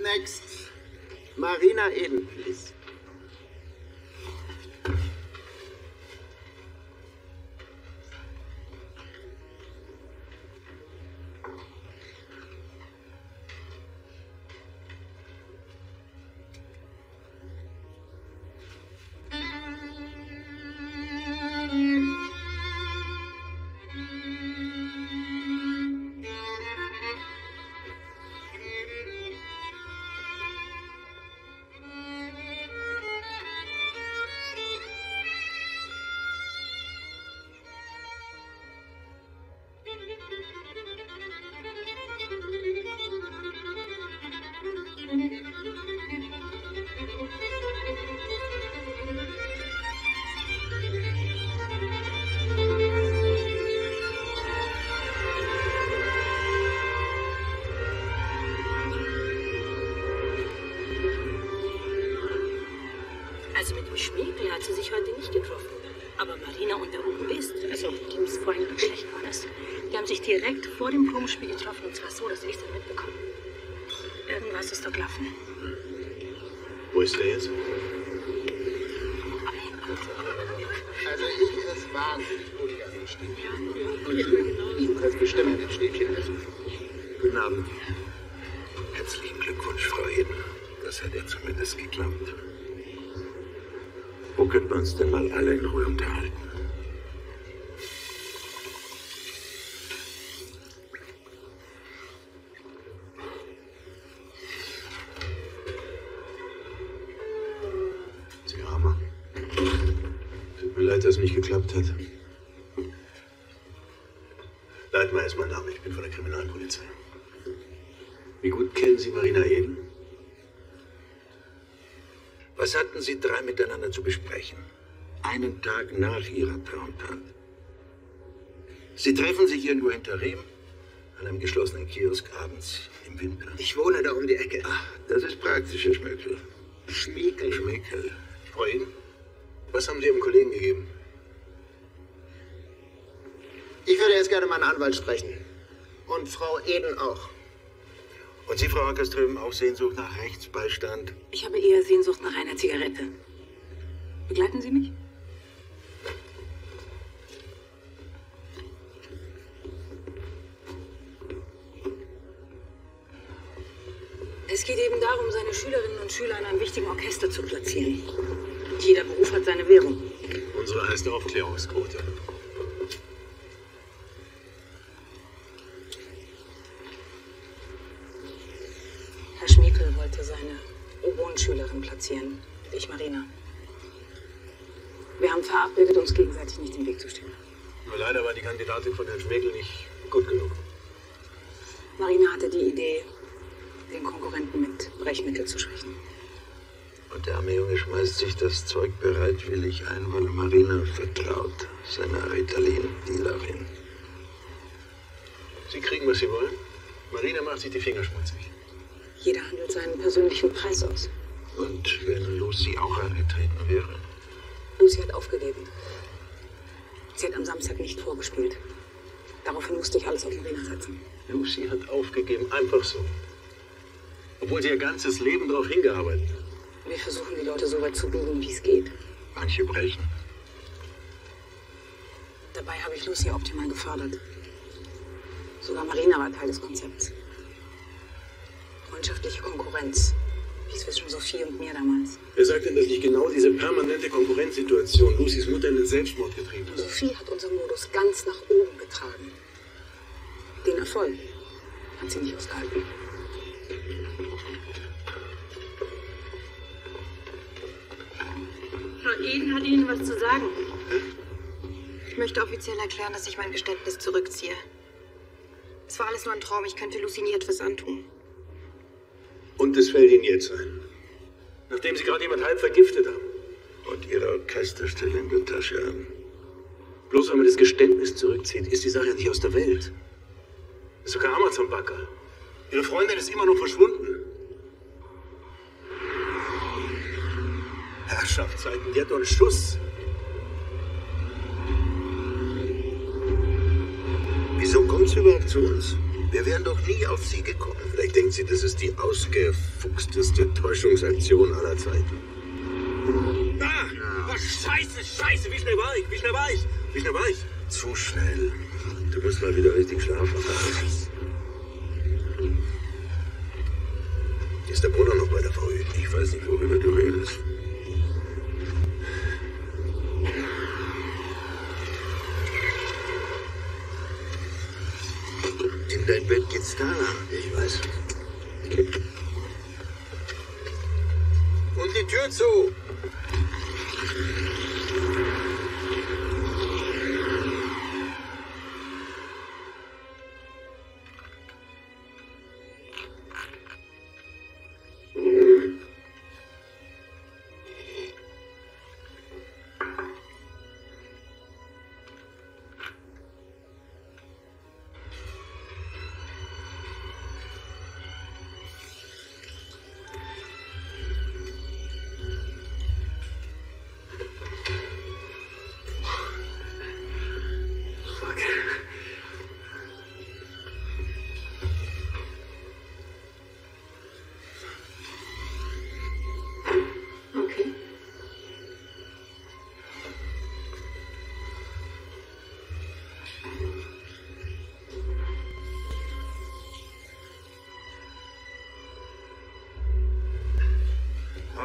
Next. Marina Eden, Also mit dem Schmiegel hat sie sich heute nicht getroffen. Aber Marina und der Hugo ist, also dem ist vorhin schlecht war das. Die haben sich direkt vor dem Probenspiel getroffen und zwar so, dass ich es dann mitbekomme. Gelaufen. Wo ist der jetzt? Also ich ist wahnsinnig ungarn Stäbchen. Du kannst bestimmt ein Stäbchen essen. Guten Abend. Herzlichen Glückwunsch, Frau Eden. Das hat ja zumindest geklappt. Wo könnten wir uns denn mal alle in Ruhe unterhalten? Miteinander zu besprechen? Einen Tag nach Ihrer Traumtat. Sie treffen sich irgendwo hinter Rehm, an einem geschlossenen Kiosk abends im Winter. Ich wohne da um die Ecke. Ach, das ist praktisch, Herr Schmöckel. Schmiekel. Schmöckel. Frau Eden, was haben Sie Ihrem Kollegen gegeben? Ich würde jetzt gerne meinen Anwalt sprechen. Und Frau Eden auch. Und Sie, Frau Ackerström, auch Sehnsucht nach Rechtsbeistand? Ich habe eher Sehnsucht nach einer Zigarette. Begleiten Sie mich? Es geht eben darum, seine Schülerinnen und Schüler in einem wichtigen Orchester zu platzieren. Jeder Beruf hat seine Währung. Unsere heißt Aufklärungsquote. Herr Schmiekel wollte seine Oboen-Schülerin platzieren. Ich, Marina. Wir haben verabredet, uns gegenseitig nicht im Weg zu stehen. Nur leider war die Kandidatin von Herrn Schmegel nicht gut genug. Marina hatte die Idee, den Konkurrenten mit Brechmittel zu schwächen. Und der arme Junge schmeißt sich das Zeug bereitwillig ein, weil er Marina vertraut, seiner Ritalin-Dealerin. Sie kriegen, was Sie wollen. Marina macht sich die Finger schmutzig. Jeder handelt seinen persönlichen Preis aus. Und wenn Lucy auch angetreten wäre? Lucy hat aufgegeben. Sie hat am Samstag nicht vorgespielt. Daraufhin musste ich alles auf Marina setzen. Lucy hat aufgegeben, einfach so. Obwohl sie ihr ganzes Leben darauf hingearbeitet hat. Wir versuchen, die Leute so weit zu biegen, wie es geht. Manche brechen. Dabei habe ich Lucy optimal gefördert. Sogar Marina war Teil des Konzepts. Freundschaftliche Konkurrenz. Zwischen Sophie und mir damals. Wer sagt denn, dass nicht genau diese permanente Konkurrenzsituation Lucys Mutter in den Selbstmord getrieben hat? Sophie hat unseren Modus ganz nach oben getragen. Den Erfolg hat sie nicht ausgehalten. Frau Eden hat Ihnen was zu sagen. Ich möchte offiziell erklären, dass ich mein Geständnis zurückziehe. Es war alles nur ein Traum. Ich könnte Lucy nie etwas antun. Und es fällt Ihnen jetzt ein. Nachdem Sie gerade jemand halb vergiftet haben. Und Ihre Orchesterstelle in der Tasche haben. Bloß weil man das Geständnis zurückzieht, ist die Sache nicht aus der Welt. Ist sogar Amazon-Backer. Ihre Freundin ist immer noch verschwunden. Herrschaftszeiten, die hat doch einen Schuss. Wieso kommt sie überhaupt zu uns? Wir wären doch nie auf sie gekommen. Vielleicht denkt sie, das ist die ausgefuchsteste Täuschungsaktion aller Zeiten. Ah! Oh, scheiße, scheiße! Wie schnell war ich? Wie schnell war ich? Wie schnell war ich? Zu schnell. Du musst mal wieder richtig schlafen. Ist der Bruder noch bei der Frau? Ich weiß nicht, worüber du redest. Dein Bett geht's da lang. Ich weiß. Und die Tür zu.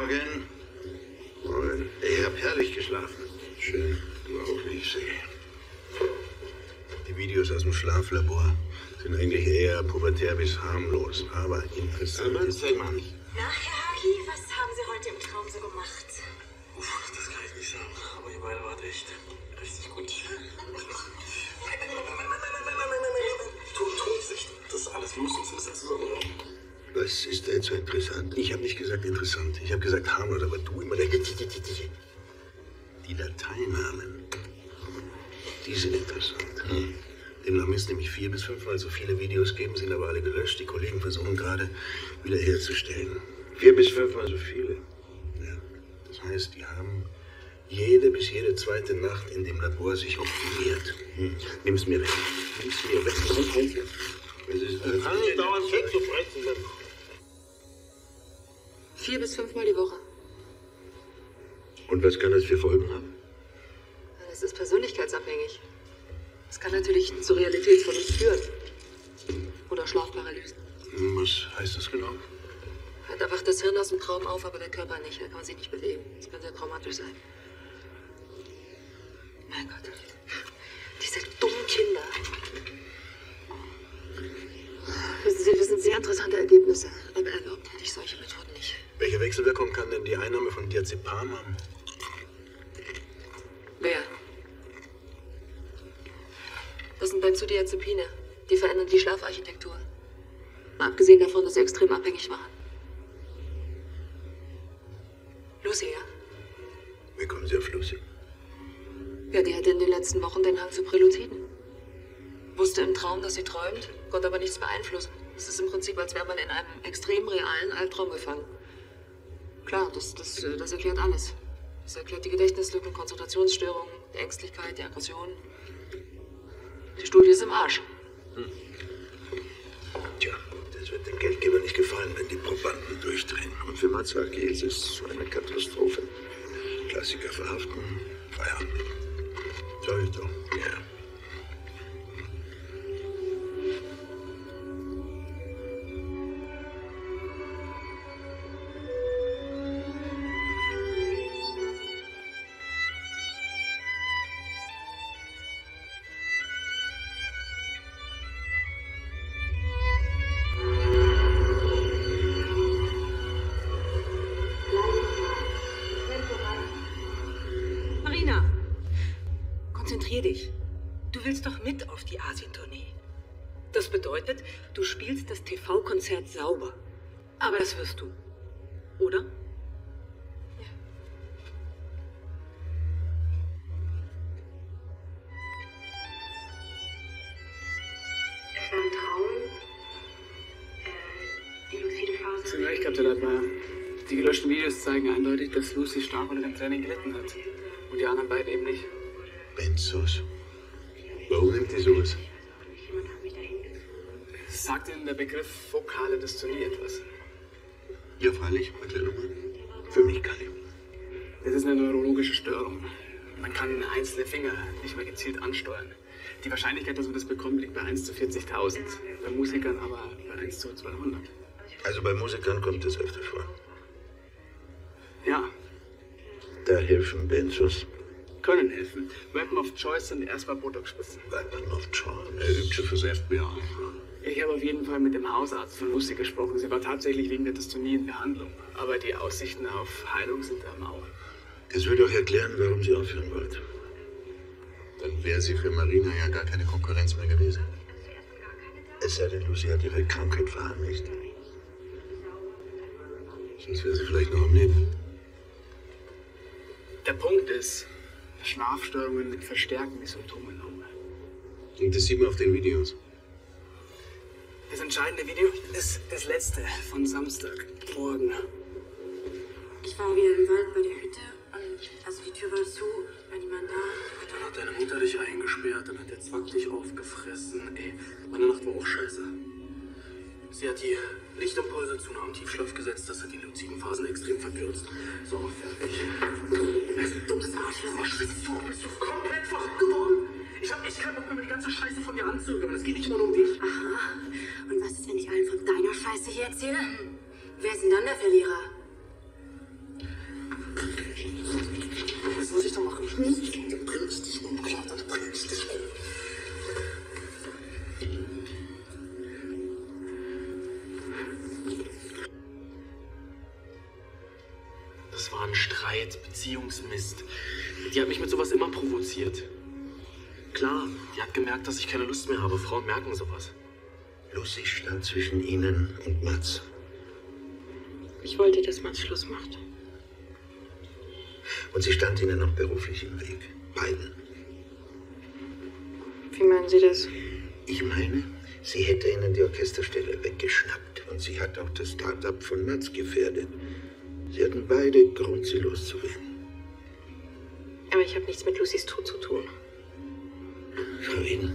Morgen. Morgen. Ich habe herrlich geschlafen. Schön. Du auch, wie ich sehe. Die Videos aus dem Schlaflabor sind eigentlich eher pubertär bis harmlos, aber interessant. Aber zeig mal. Na, fünfmal so viele Videos geben, sind aber alle gelöscht. Die Kollegen versuchen gerade wiederherzustellen. Vier bis fünfmal so viele. Ja. Das heißt, die haben jede bis jede zweite Nacht in dem Labor sich optimiert. Hm. Nimm's mir weg. Nimm's mir weg. Es ist äh, Kann nicht dauernd. Vier bis fünfmal die Woche. Und was kann das für Folgen haben? Das ist persönlichkeitsabhängig. Es kann natürlich zu Realitätsverlust führen. Oder Schlafparalysen. Was heißt das genau? Da wacht das Hirn aus dem Traum auf, aber der Körper nicht. Da kann man sich nicht bewegen. Das kann sehr traumatisch sein. Mein Gott. Diese dummen Kinder. Wissen Sie, das sind sehr interessante Ergebnisse. Aber erlaubt hätte ich solche Methoden nicht. Welche Wechselwirkung kann denn die Einnahme von Diazepam haben? Wer? Das sind Benzodiazepine. Die verändern die Schlafarchitektur. Mal abgesehen davon, dass sie extrem abhängig waren. Lucy, ja? Wie kommen Sie auf Lucy? Ja, die hatte in den letzten Wochen den Hang zu Präludiden. Wusste im Traum, dass sie träumt, konnte aber nichts beeinflussen. Es ist im Prinzip, als wäre man in einem extrem realen Albtraum gefangen. Klar, das, das, äh, das erklärt alles. Das erklärt die Gedächtnislücken, Konzentrationsstörungen, die Ängstlichkeit, die Aggression. Die Studie ist im Arsch. Tja, das wird dem Geldgeber nicht gefallen, wenn die Probanden durchdrehen. Und für Matzaki ist es so eine Katastrophe. Klassiker verhaften, Feierabend. Sorry, doch. Ja. Dich. Du willst doch mit auf die Asientournee. Das bedeutet, du spielst das TV-Konzert sauber. Aber das wirst du. Oder? Es war ein Traum. Äh, die lucide Phase. Haben recht Herr Leitmeier. Die gelöschten Videos zeigen eindeutig, dass Lucy stark unter dem Training gelitten hat. Und die anderen beiden eben nicht. Benzos. Warum nimmt die sowas? Sagt Ihnen der Begriff vokale Dystonie etwas? Ja, freilich. Erklärung. Für mich kann ich. Das ist eine neurologische Störung. Man kann einzelne Finger nicht mehr gezielt ansteuern. Die Wahrscheinlichkeit, dass man das bekommt, liegt bei 1 zu 40.000. Bei Musikern aber bei 1 zu 200. Also bei Musikern kommt es öfter vor. Ja, Da helfen Benzos. Können helfen. Weapon of Choice sind erstmal Botox-Spritzen. Weapon of Choice. Er übt schon fürs FBI. Ich habe auf jeden Fall mit dem Hausarzt von Lucy gesprochen. Sie war tatsächlich wegen der Dystonie in Behandlung. Aber die Aussichten auf Heilung sind am Mauer. Das würde auch erklären, warum sie aufhören wollte. Dann wäre sie für Marina ja gar keine Konkurrenz mehr gewesen. Es sei denn, Lucy hat ihre Krankheit verheimlicht. Sonst wäre sie vielleicht noch am Leben. Der Punkt ist, Schlafstörungen verstärken die Symptome noch. Und das sieht man auf den Videos. Das entscheidende Video ist das letzte von Samstagmorgen. Ich war wieder im Wald bei der Hütte und also die Tür war zu, war niemand da. Dann hat deine Mutter dich eingesperrt, dann hat der Zwack dich aufgefressen. Ey, meine Nacht war auch scheiße. Sie hat die Lichtimpulse zu nah am Tiefschlaf gesetzt, das hat die luziden Phasen extrem verkürzt. So, fertig. Dummes Arschloch. Ich bin so, bist du komplett verrückt geworden. Ich hab echt keinen Bock mehr, mir die ganze Scheiße von dir anzuhören. Es geht nicht nur um dich. Aha. Und was ist, wenn ich allen von deiner Scheiße hier erzähle? Hm. Wer ist denn dann der Verlierer? Was muss ich da machen? Du bringst dich um, klar, du bringst dich um. Ein Streit, Beziehungsmist. Die hat mich mit sowas immer provoziert. Klar, die hat gemerkt, dass ich keine Lust mehr habe. Frauen merken sowas. Lucy stand zwischen ihnen und Mats. Ich wollte, dass man Schluss macht. Und sie stand Ihnen noch beruflich im Weg. Beiden. Wie meinen Sie das? Ich meine, sie hätte Ihnen die Orchesterstelle weggeschnappt. Und sie hat auch das Start-up von Merz gefährdet. Sie hatten beide Grund, sie loszuwerden. Aber ich habe nichts mit Lucys Tod zu tun. Frau Eden,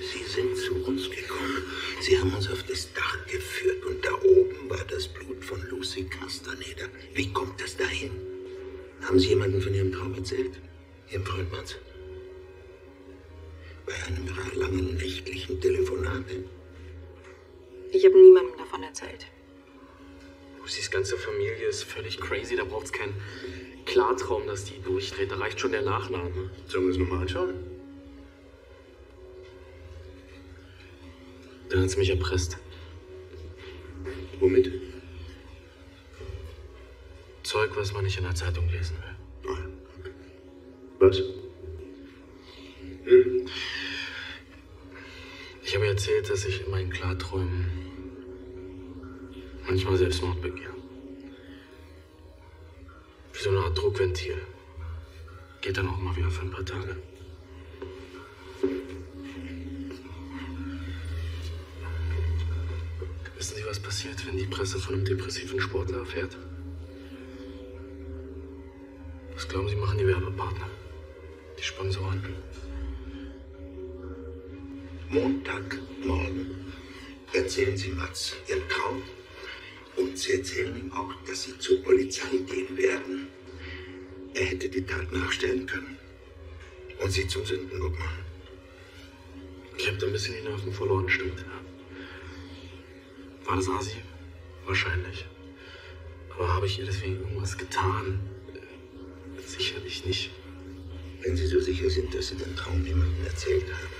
Sie sind zu uns gekommen. Sie haben uns auf das Dach geführt und da oben war das Blut von Lucy Castaneda. Wie kommt das dahin? Haben Sie jemandem von Ihrem Traum erzählt? Ihrem Freund Mats? Bei einem Ihrer langen nächtlichen Telefonate? Ich habe niemandem davon erzählt. Lucys ganze Familie ist völlig crazy. Da braucht es keinen Klartraum, dass die durchdreht. Da reicht schon der Nachname. Sollen wir es nochmal anschauen? Dann hat sie mich erpresst. Womit? Zeug, was man nicht in der Zeitung lesen will. Was? Hm? Ich habe erzählt, dass ich in meinen Klarträumen manchmal Selbstmord begehe. Wie so eine Art Druckventil. Geht dann auch mal wieder für ein paar Tage. Wissen Sie, was passiert, wenn die Presse von einem depressiven Sportler erfährt? Was glauben Sie, machen die Werbepartner? Die Sponsoren? Montagmorgen erzählen Sie Mats Ihren Traum. Und Sie erzählen ihm auch, dass Sie zur Polizei gehen werden. Er hätte die Tat nachstellen können und Sie zum Sündenbock machen. Ich habe da ein bisschen die Nerven verloren, stimmt. War das Asi? Wahrscheinlich. Aber habe ich ihr deswegen irgendwas getan? Sicherlich nicht. Wenn Sie so sicher sind, dass Sie den Traum niemandem erzählt haben,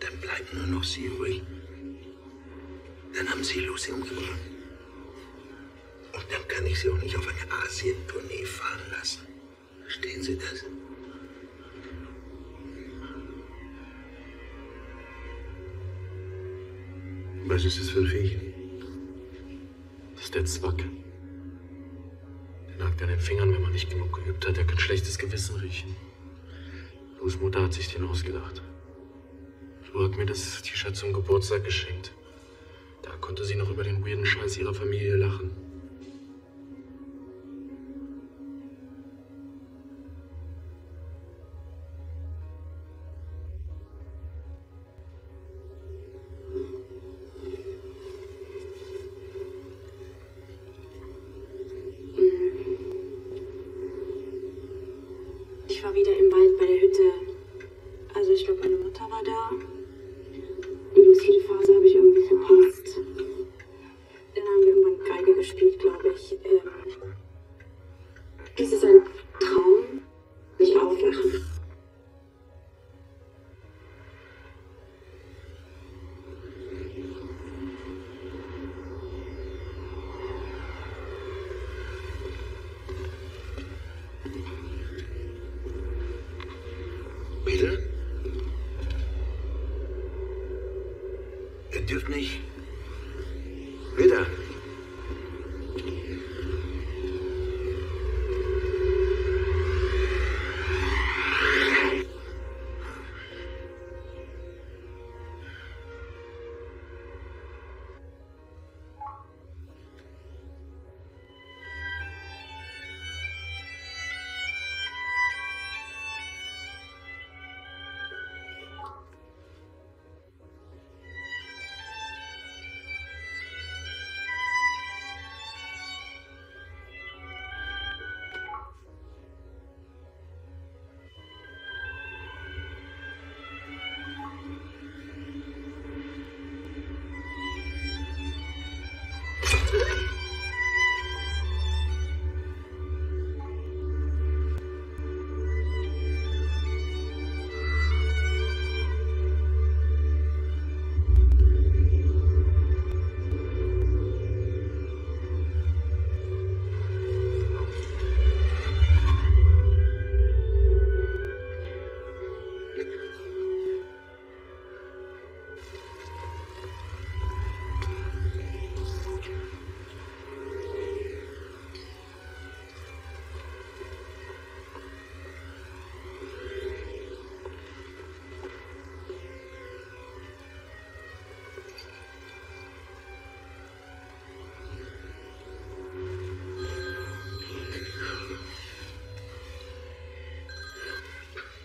dann bleibt nur noch Sie übrig. Dann haben Sie Lucy umgebracht. Und dann kann ich Sie auch nicht auf eine Asien-Tournee fahren lassen. Verstehen Sie das? Was ist das für ein Viech? Das ist der Zwack. Der nagt an den Fingern, wenn man nicht genug geübt hat. Der kann schlechtes Gewissen riechen. Louis Mutter hat sich den ausgedacht. Lou hat mir das T-Shirt zum Geburtstag geschenkt. Da konnte sie noch über den weirden Scheiß ihrer Familie lachen.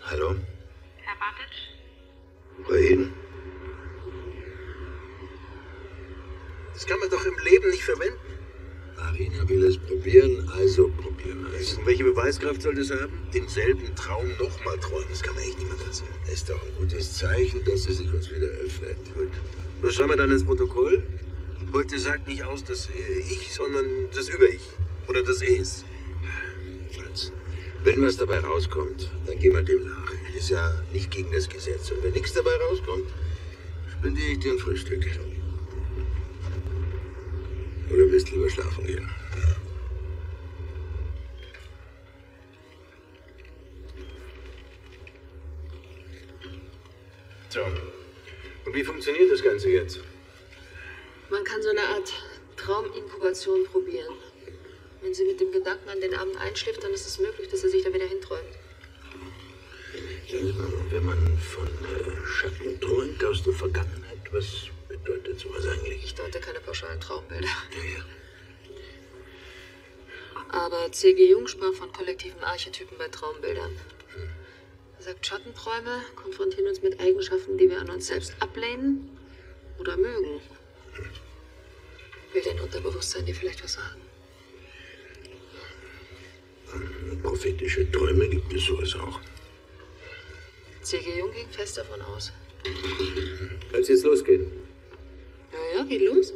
Hallo? Herr Babic? Bei Das kann man doch im Leben nicht verwenden. Marina will es probieren, also probieren wir es. Und welche Beweiskraft soll das haben? Denselben Traum nochmal träumen, das kann man echt niemand erzählen. Ist doch ein gutes Zeichen, dass sie sich uns wieder öffnet. Gut. Was schreiben wir dann ins Protokoll? Heute sagt nicht aus, dass äh, ich, sondern das Über-Ich. Oder das Es. Wenn was dabei rauskommt, dann gehen wir dem nach. Ist ja nicht gegen das Gesetz. Und wenn nichts dabei rauskommt, spendiere ich dir ein Frühstück. Oder willst lieber schlafen gehen? So. Und wie funktioniert das Ganze jetzt? Man kann so eine Art Trauminkubation probieren. Wenn sie mit dem Gedanken an den Abend einschläft, dann ist es möglich, dass er sich da wieder hinträumt. Mal, wenn man von äh, Schatten träumt aus der Vergangenheit, was bedeutet sowas eigentlich? Ich deute keine pauschalen Traumbilder. Aber C.G. Jung sprach von kollektiven Archetypen bei Traumbildern. Er sagt, Schattenträume konfrontieren uns mit Eigenschaften, die wir an uns selbst ablehnen oder mögen. Will dein Unterbewusstsein dir vielleicht was sagen? Prophetische Träume gibt es sowas auch. C.G. Jung ging fest davon aus. Als es jetzt losgeht. Ja, ja, geht los.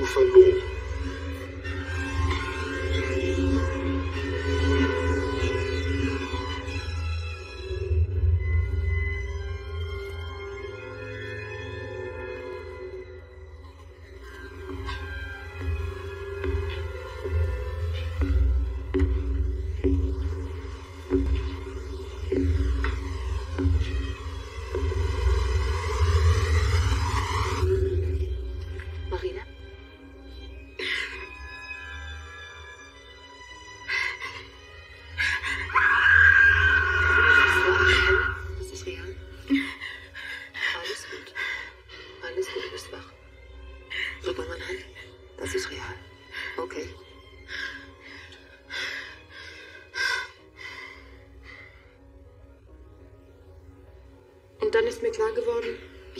Dann hast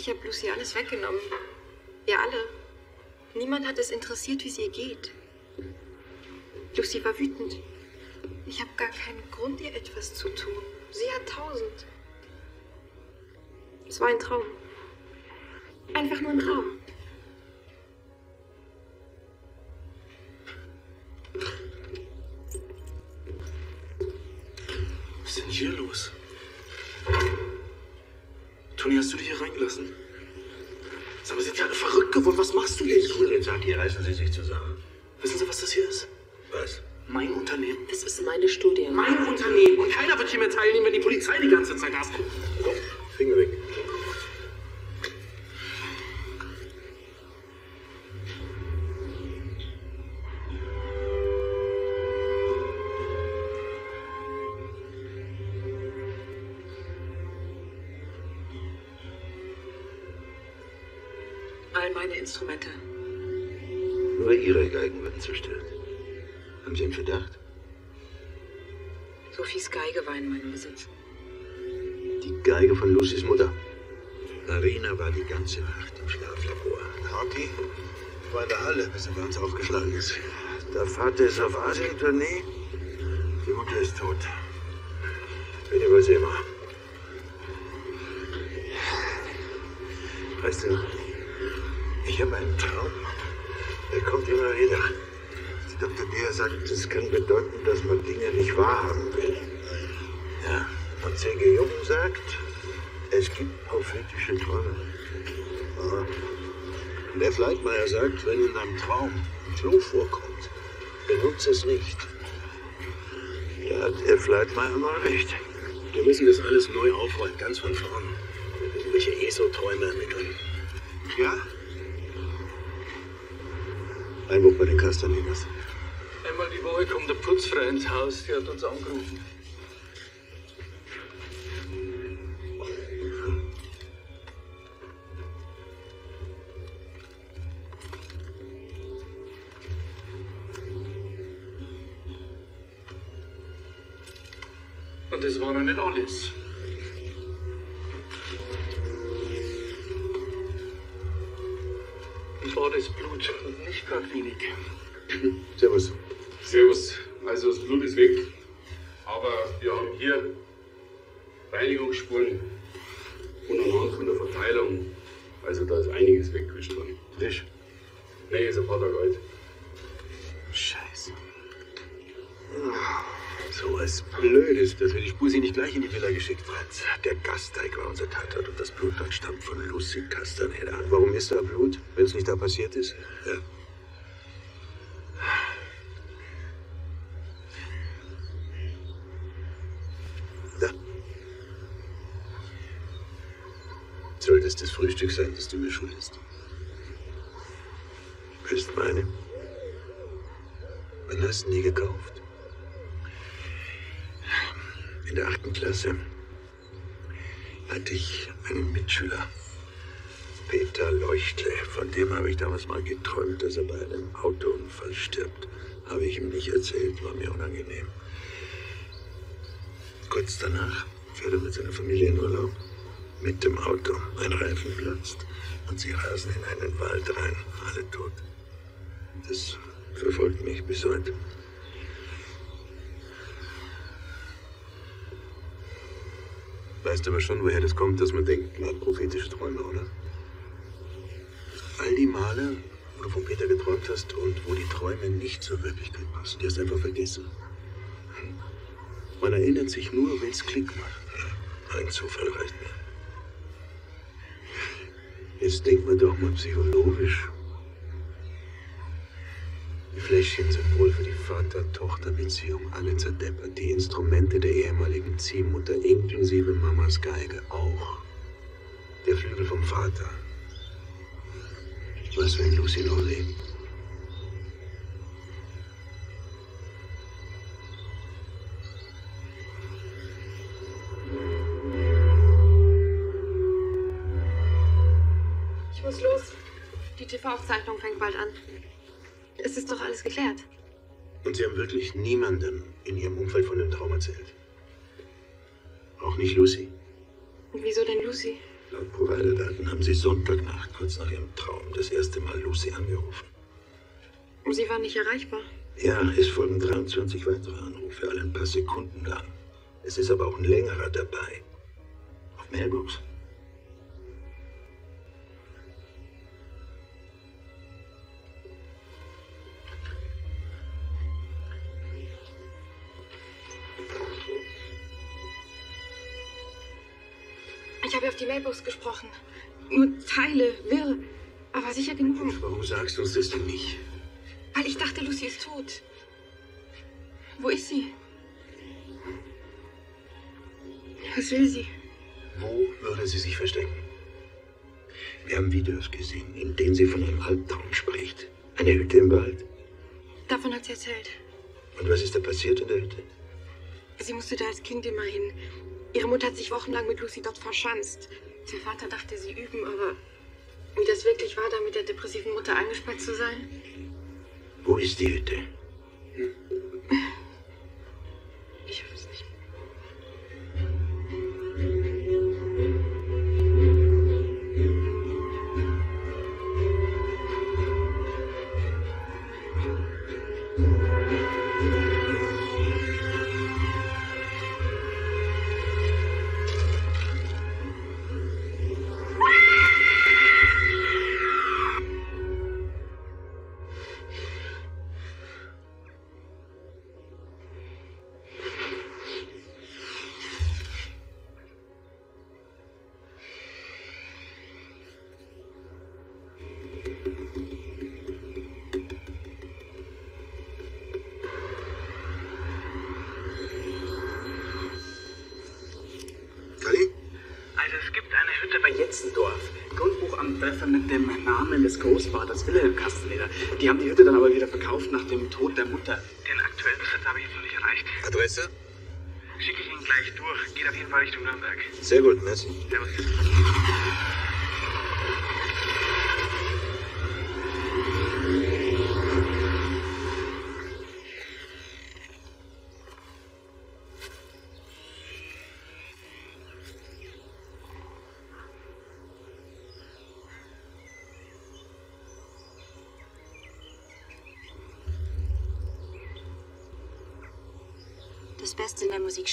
ich habe Lucy alles weggenommen. Wir alle. Niemand hat es interessiert, wie es ihr geht. Lucy war wütend. Ich habe gar keinen Grund, ihr etwas zu tun. Sie hat tausend. Es war ein Traum. Meine Instrumente. Nur Ihre Geigen werden zerstört. Haben Sie einen Verdacht? Sophies Geige war in meinem Besitz. Die Geige von Lucys Mutter. Marina war die ganze Nacht im Schlaflabor. Hauki war in der Halle, bis er bei uns aufgeschlagen ist. Der Vater ist auf Asien-Tournee. Die Mutter ist tot. Bin übersehbar. Weißt du, ich habe einen Traum. Der kommt immer wieder. Dr. Deer sagt, das kann bedeuten, dass man Dinge nicht wahrhaben will. Ja, und C.G. Jung sagt, es gibt prophetische Träume. Ja. Und F. Leitmeier sagt, wenn in deinem Traum ein Klo vorkommt, benutze es nicht. Da hat F. Leitmeier mal recht. Wir müssen das alles neu aufrollen, ganz von vorn. Irgendwelche ESO-Träume ermitteln. Ja? Einbruch bei den Castaneders. Einmal die Woche kommt der Putzfrau ins Haus, die hat uns angerufen. Von Lucy Castaneda. Warum ist da Blut, wenn es nicht da passiert ist? Ja. Da. Sollte es das Frühstück sein, das du mir schuldest? Bist meine. Wann hast die gekauft? In der achten Klasse hatte ich einen Mitschüler, Peter Leuchtle. Von dem habe ich damals mal geträumt, dass er bei einem Autounfall stirbt. Habe ich ihm nicht erzählt, war mir unangenehm. Kurz danach fährt er mit seiner Familie in Urlaub. Mit dem Auto. Ein Reifen platzt und sie rasen in einen Wald rein. Alle tot. Das verfolgt mich bis heute. Weißt aber schon, woher das kommt, dass man denkt, man hat prophetische Träume, oder? All die Male, wo du von Peter geträumt hast und wo die Träume nicht zur Wirklichkeit passen, die hast du einfach vergessen. Man erinnert sich nur, wenn es Klick macht. Ein Zufall reicht mir. Jetzt denkt man doch mal psychologisch. Die Fläschchen sind wohl für die Vater-Tochter-Beziehung alle zerdeppert. Die Instrumente der ehemaligen Ziehmutter inklusive Mamas Geige auch. Der Flügel vom Vater. Was, wenn Lucy noch lebt? Ich muss los. Die TV-Aufzeichnung fängt bald an. Es ist doch alles geklärt. Und Sie haben wirklich niemandem in Ihrem Umfeld von dem Traum erzählt? Auch nicht Lucy? Und wieso denn Lucy? Laut Provider-Daten haben Sie Sonntagnacht, kurz nach Ihrem Traum, das erste Mal Lucy angerufen. Sie war nicht erreichbar. Ja, es folgen 23 weitere Anrufe, alle ein paar Sekunden lang. Es ist aber auch ein längerer dabei. Auf Mailbox. Ich habe auf die Mailbox gesprochen. Nur Teile, wirr, aber sicher genug. Warum sagst du uns das denn nicht? Weil ich dachte, Lucy ist tot. Wo ist sie? Was will sie? Wo würde sie sich verstecken? Wir haben Videos gesehen, in denen sie von einem Albtraum spricht. Eine Hütte im Wald. Davon hat sie erzählt. Und was ist da passiert in der Hütte? Sie musste da als Kind immer hin. Ihre Mutter hat sich wochenlang mit Lucy dort verschanzt. Ihr Vater dachte, sie üben, aber wie das wirklich war, da mit der depressiven Mutter eingesperrt zu sein? Wo ist die Hütte? Ich Grundbuchamtreffer mit dem Namen des Großvaters Wilhelm Kastenleder. Die haben die Hütte dann aber wieder verkauft nach dem Tod der Mutter. Den aktuellen Besitzer habe ich jetzt noch nicht erreicht. Adresse? Schicke ich Ihnen gleich durch. Geht auf jeden Fall Richtung Nürnberg. Sehr gut, merci. Servus.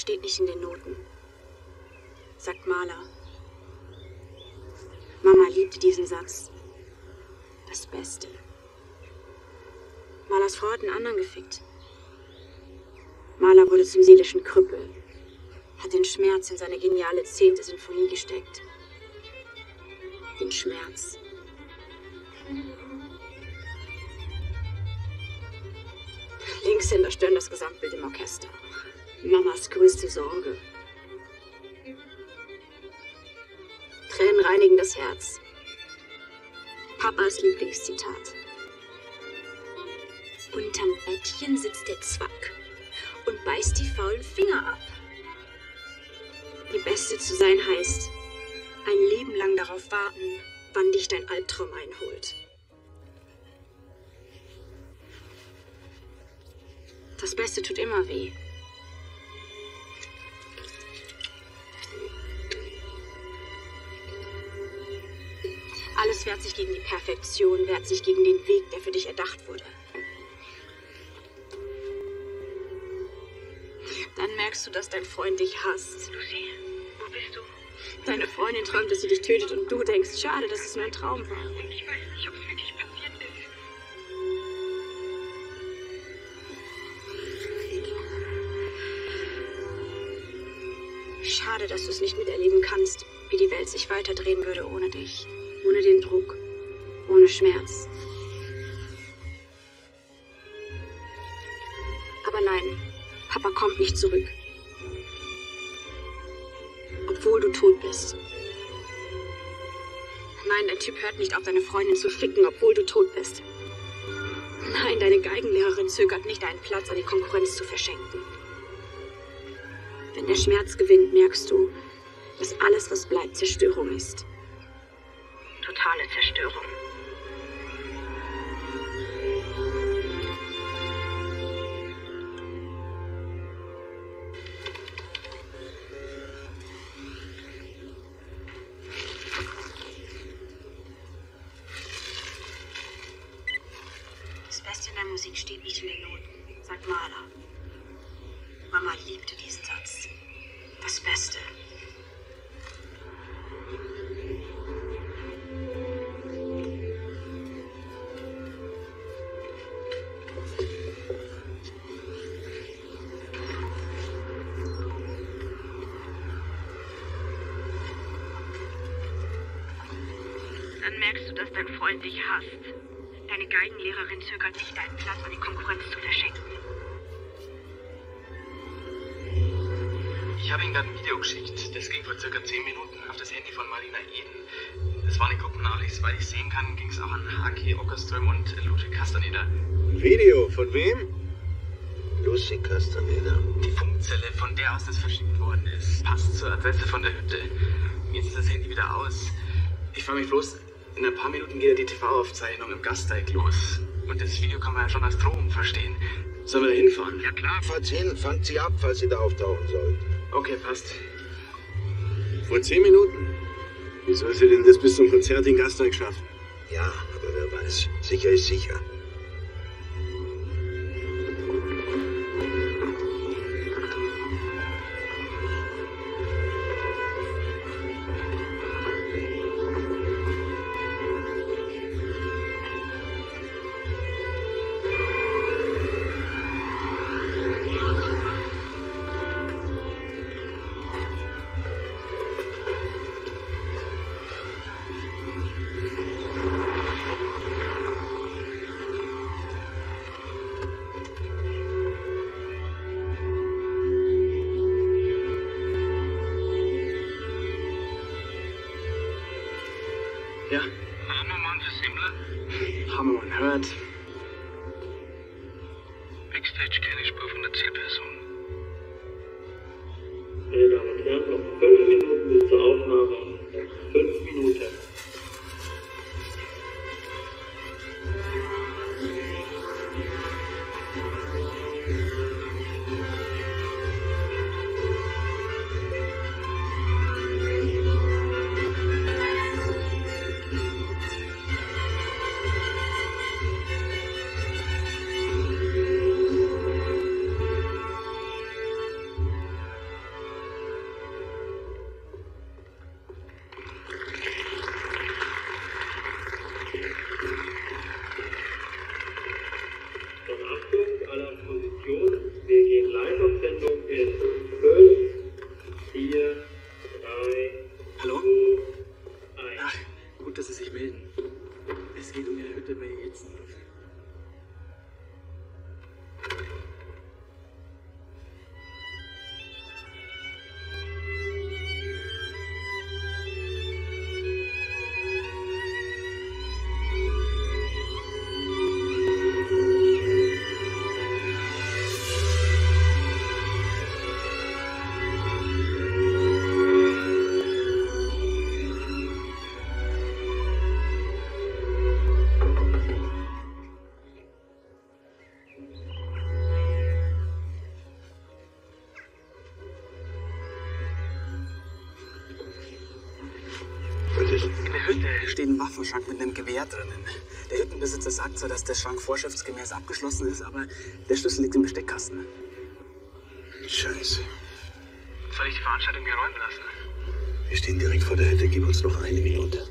Steht nicht in den Noten, sagt Mahler. Mama liebte diesen Satz. Das Beste. Mahlers Frau hat einen anderen gefickt. Mahler wurde zum seelischen Krüppel, hat den Schmerz in seine geniale zehnte Sinfonie gesteckt. Den Schmerz. Linkshänder stören das Gesamtbild im Orchester. Mamas größte Sorge. Tränen reinigen das Herz. Papas Lieblingszitat. Unterm Bettchen sitzt der Zwack und beißt die faulen Finger ab. Die Beste zu sein heißt, ein Leben lang darauf warten, wann dich dein Albtraum einholt. Das Beste tut immer weh. Alles wehrt sich gegen die Perfektion, wehrt sich gegen den Weg, der für dich erdacht wurde. Dann merkst du, dass dein Freund dich hasst. Lucy, wo bist du? Deine Freundin träumt, dass sie dich tötet und du denkst, schade, dass es nur ein Traum war. Ich weiß nicht, ob es wirklich passiert ist. Schade, dass du es nicht miterleben kannst, wie die Welt sich weiterdrehen würde ohne dich. Ohne den Druck. Ohne Schmerz. Aber nein, Papa kommt nicht zurück. Obwohl du tot bist. Nein, der Typ hört nicht auf, deine Freundin zu ficken, obwohl du tot bist. Nein, deine Geigenlehrerin zögert nicht, einen Platz an die Konkurrenz zu verschenken. Wenn der Schmerz gewinnt, merkst du, dass alles, was bleibt, Zerstörung ist. Tischdürfen. Von wem? Lucy Castaneda. Die Funkzelle, von der aus das verschickt worden ist, passt zur Adresse von der Hütte. Jetzt ist das Handy wieder aus. Ich frage mich bloß, in ein paar Minuten geht ja die TV-Aufzeichnung im Gasteig los. Und das Video kann man ja schon als Drohung verstehen. Sollen wir da hinfahren? Ja klar, fahrt's hin, fangt sie ab, falls sie da auftauchen sollt. Okay, passt. Vor zehn Minuten. Wie soll sie denn das bis zum Konzert in Gasteig schaffen? Ja, aber wer weiß. Sicher ist sicher. Ja? Hammermann für Simmler? Hammermann hört. Steht ein Waffenschrank mit einem Gewehr drinnen. Der Hüttenbesitzer sagt zwar, dass der Schrank vorschriftsgemäß abgeschlossen ist, aber der Schlüssel liegt im Besteckkasten. Scheiße. Soll ich die Veranstaltung hier räumen lassen? Wir stehen direkt vor der Hütte. Gib uns noch eine Minute.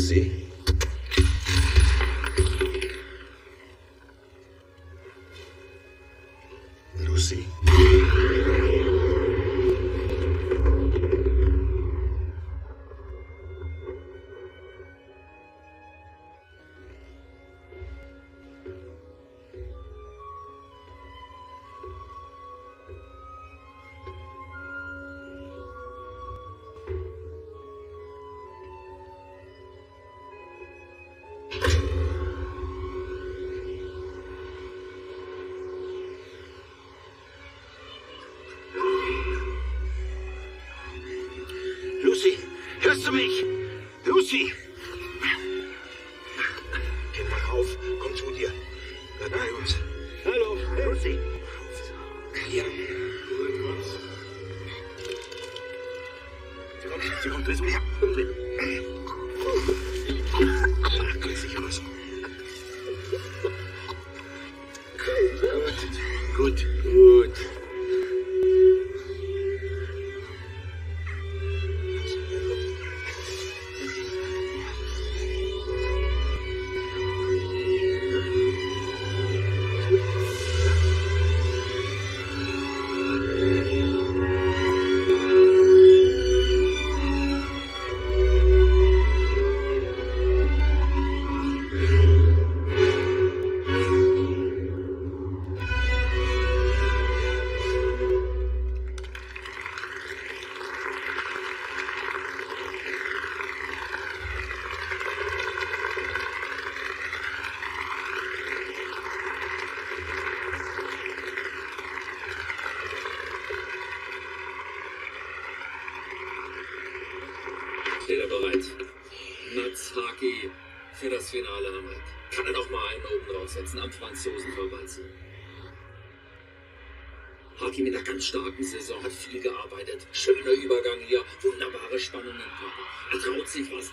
See. Lucy! Grenzen am Franzosen verweisen. Haki mit einer ganz starken Saison, hat viel gearbeitet. Schöner Übergang hier, wunderbare Spannungen. im Körper. Er traut sich was,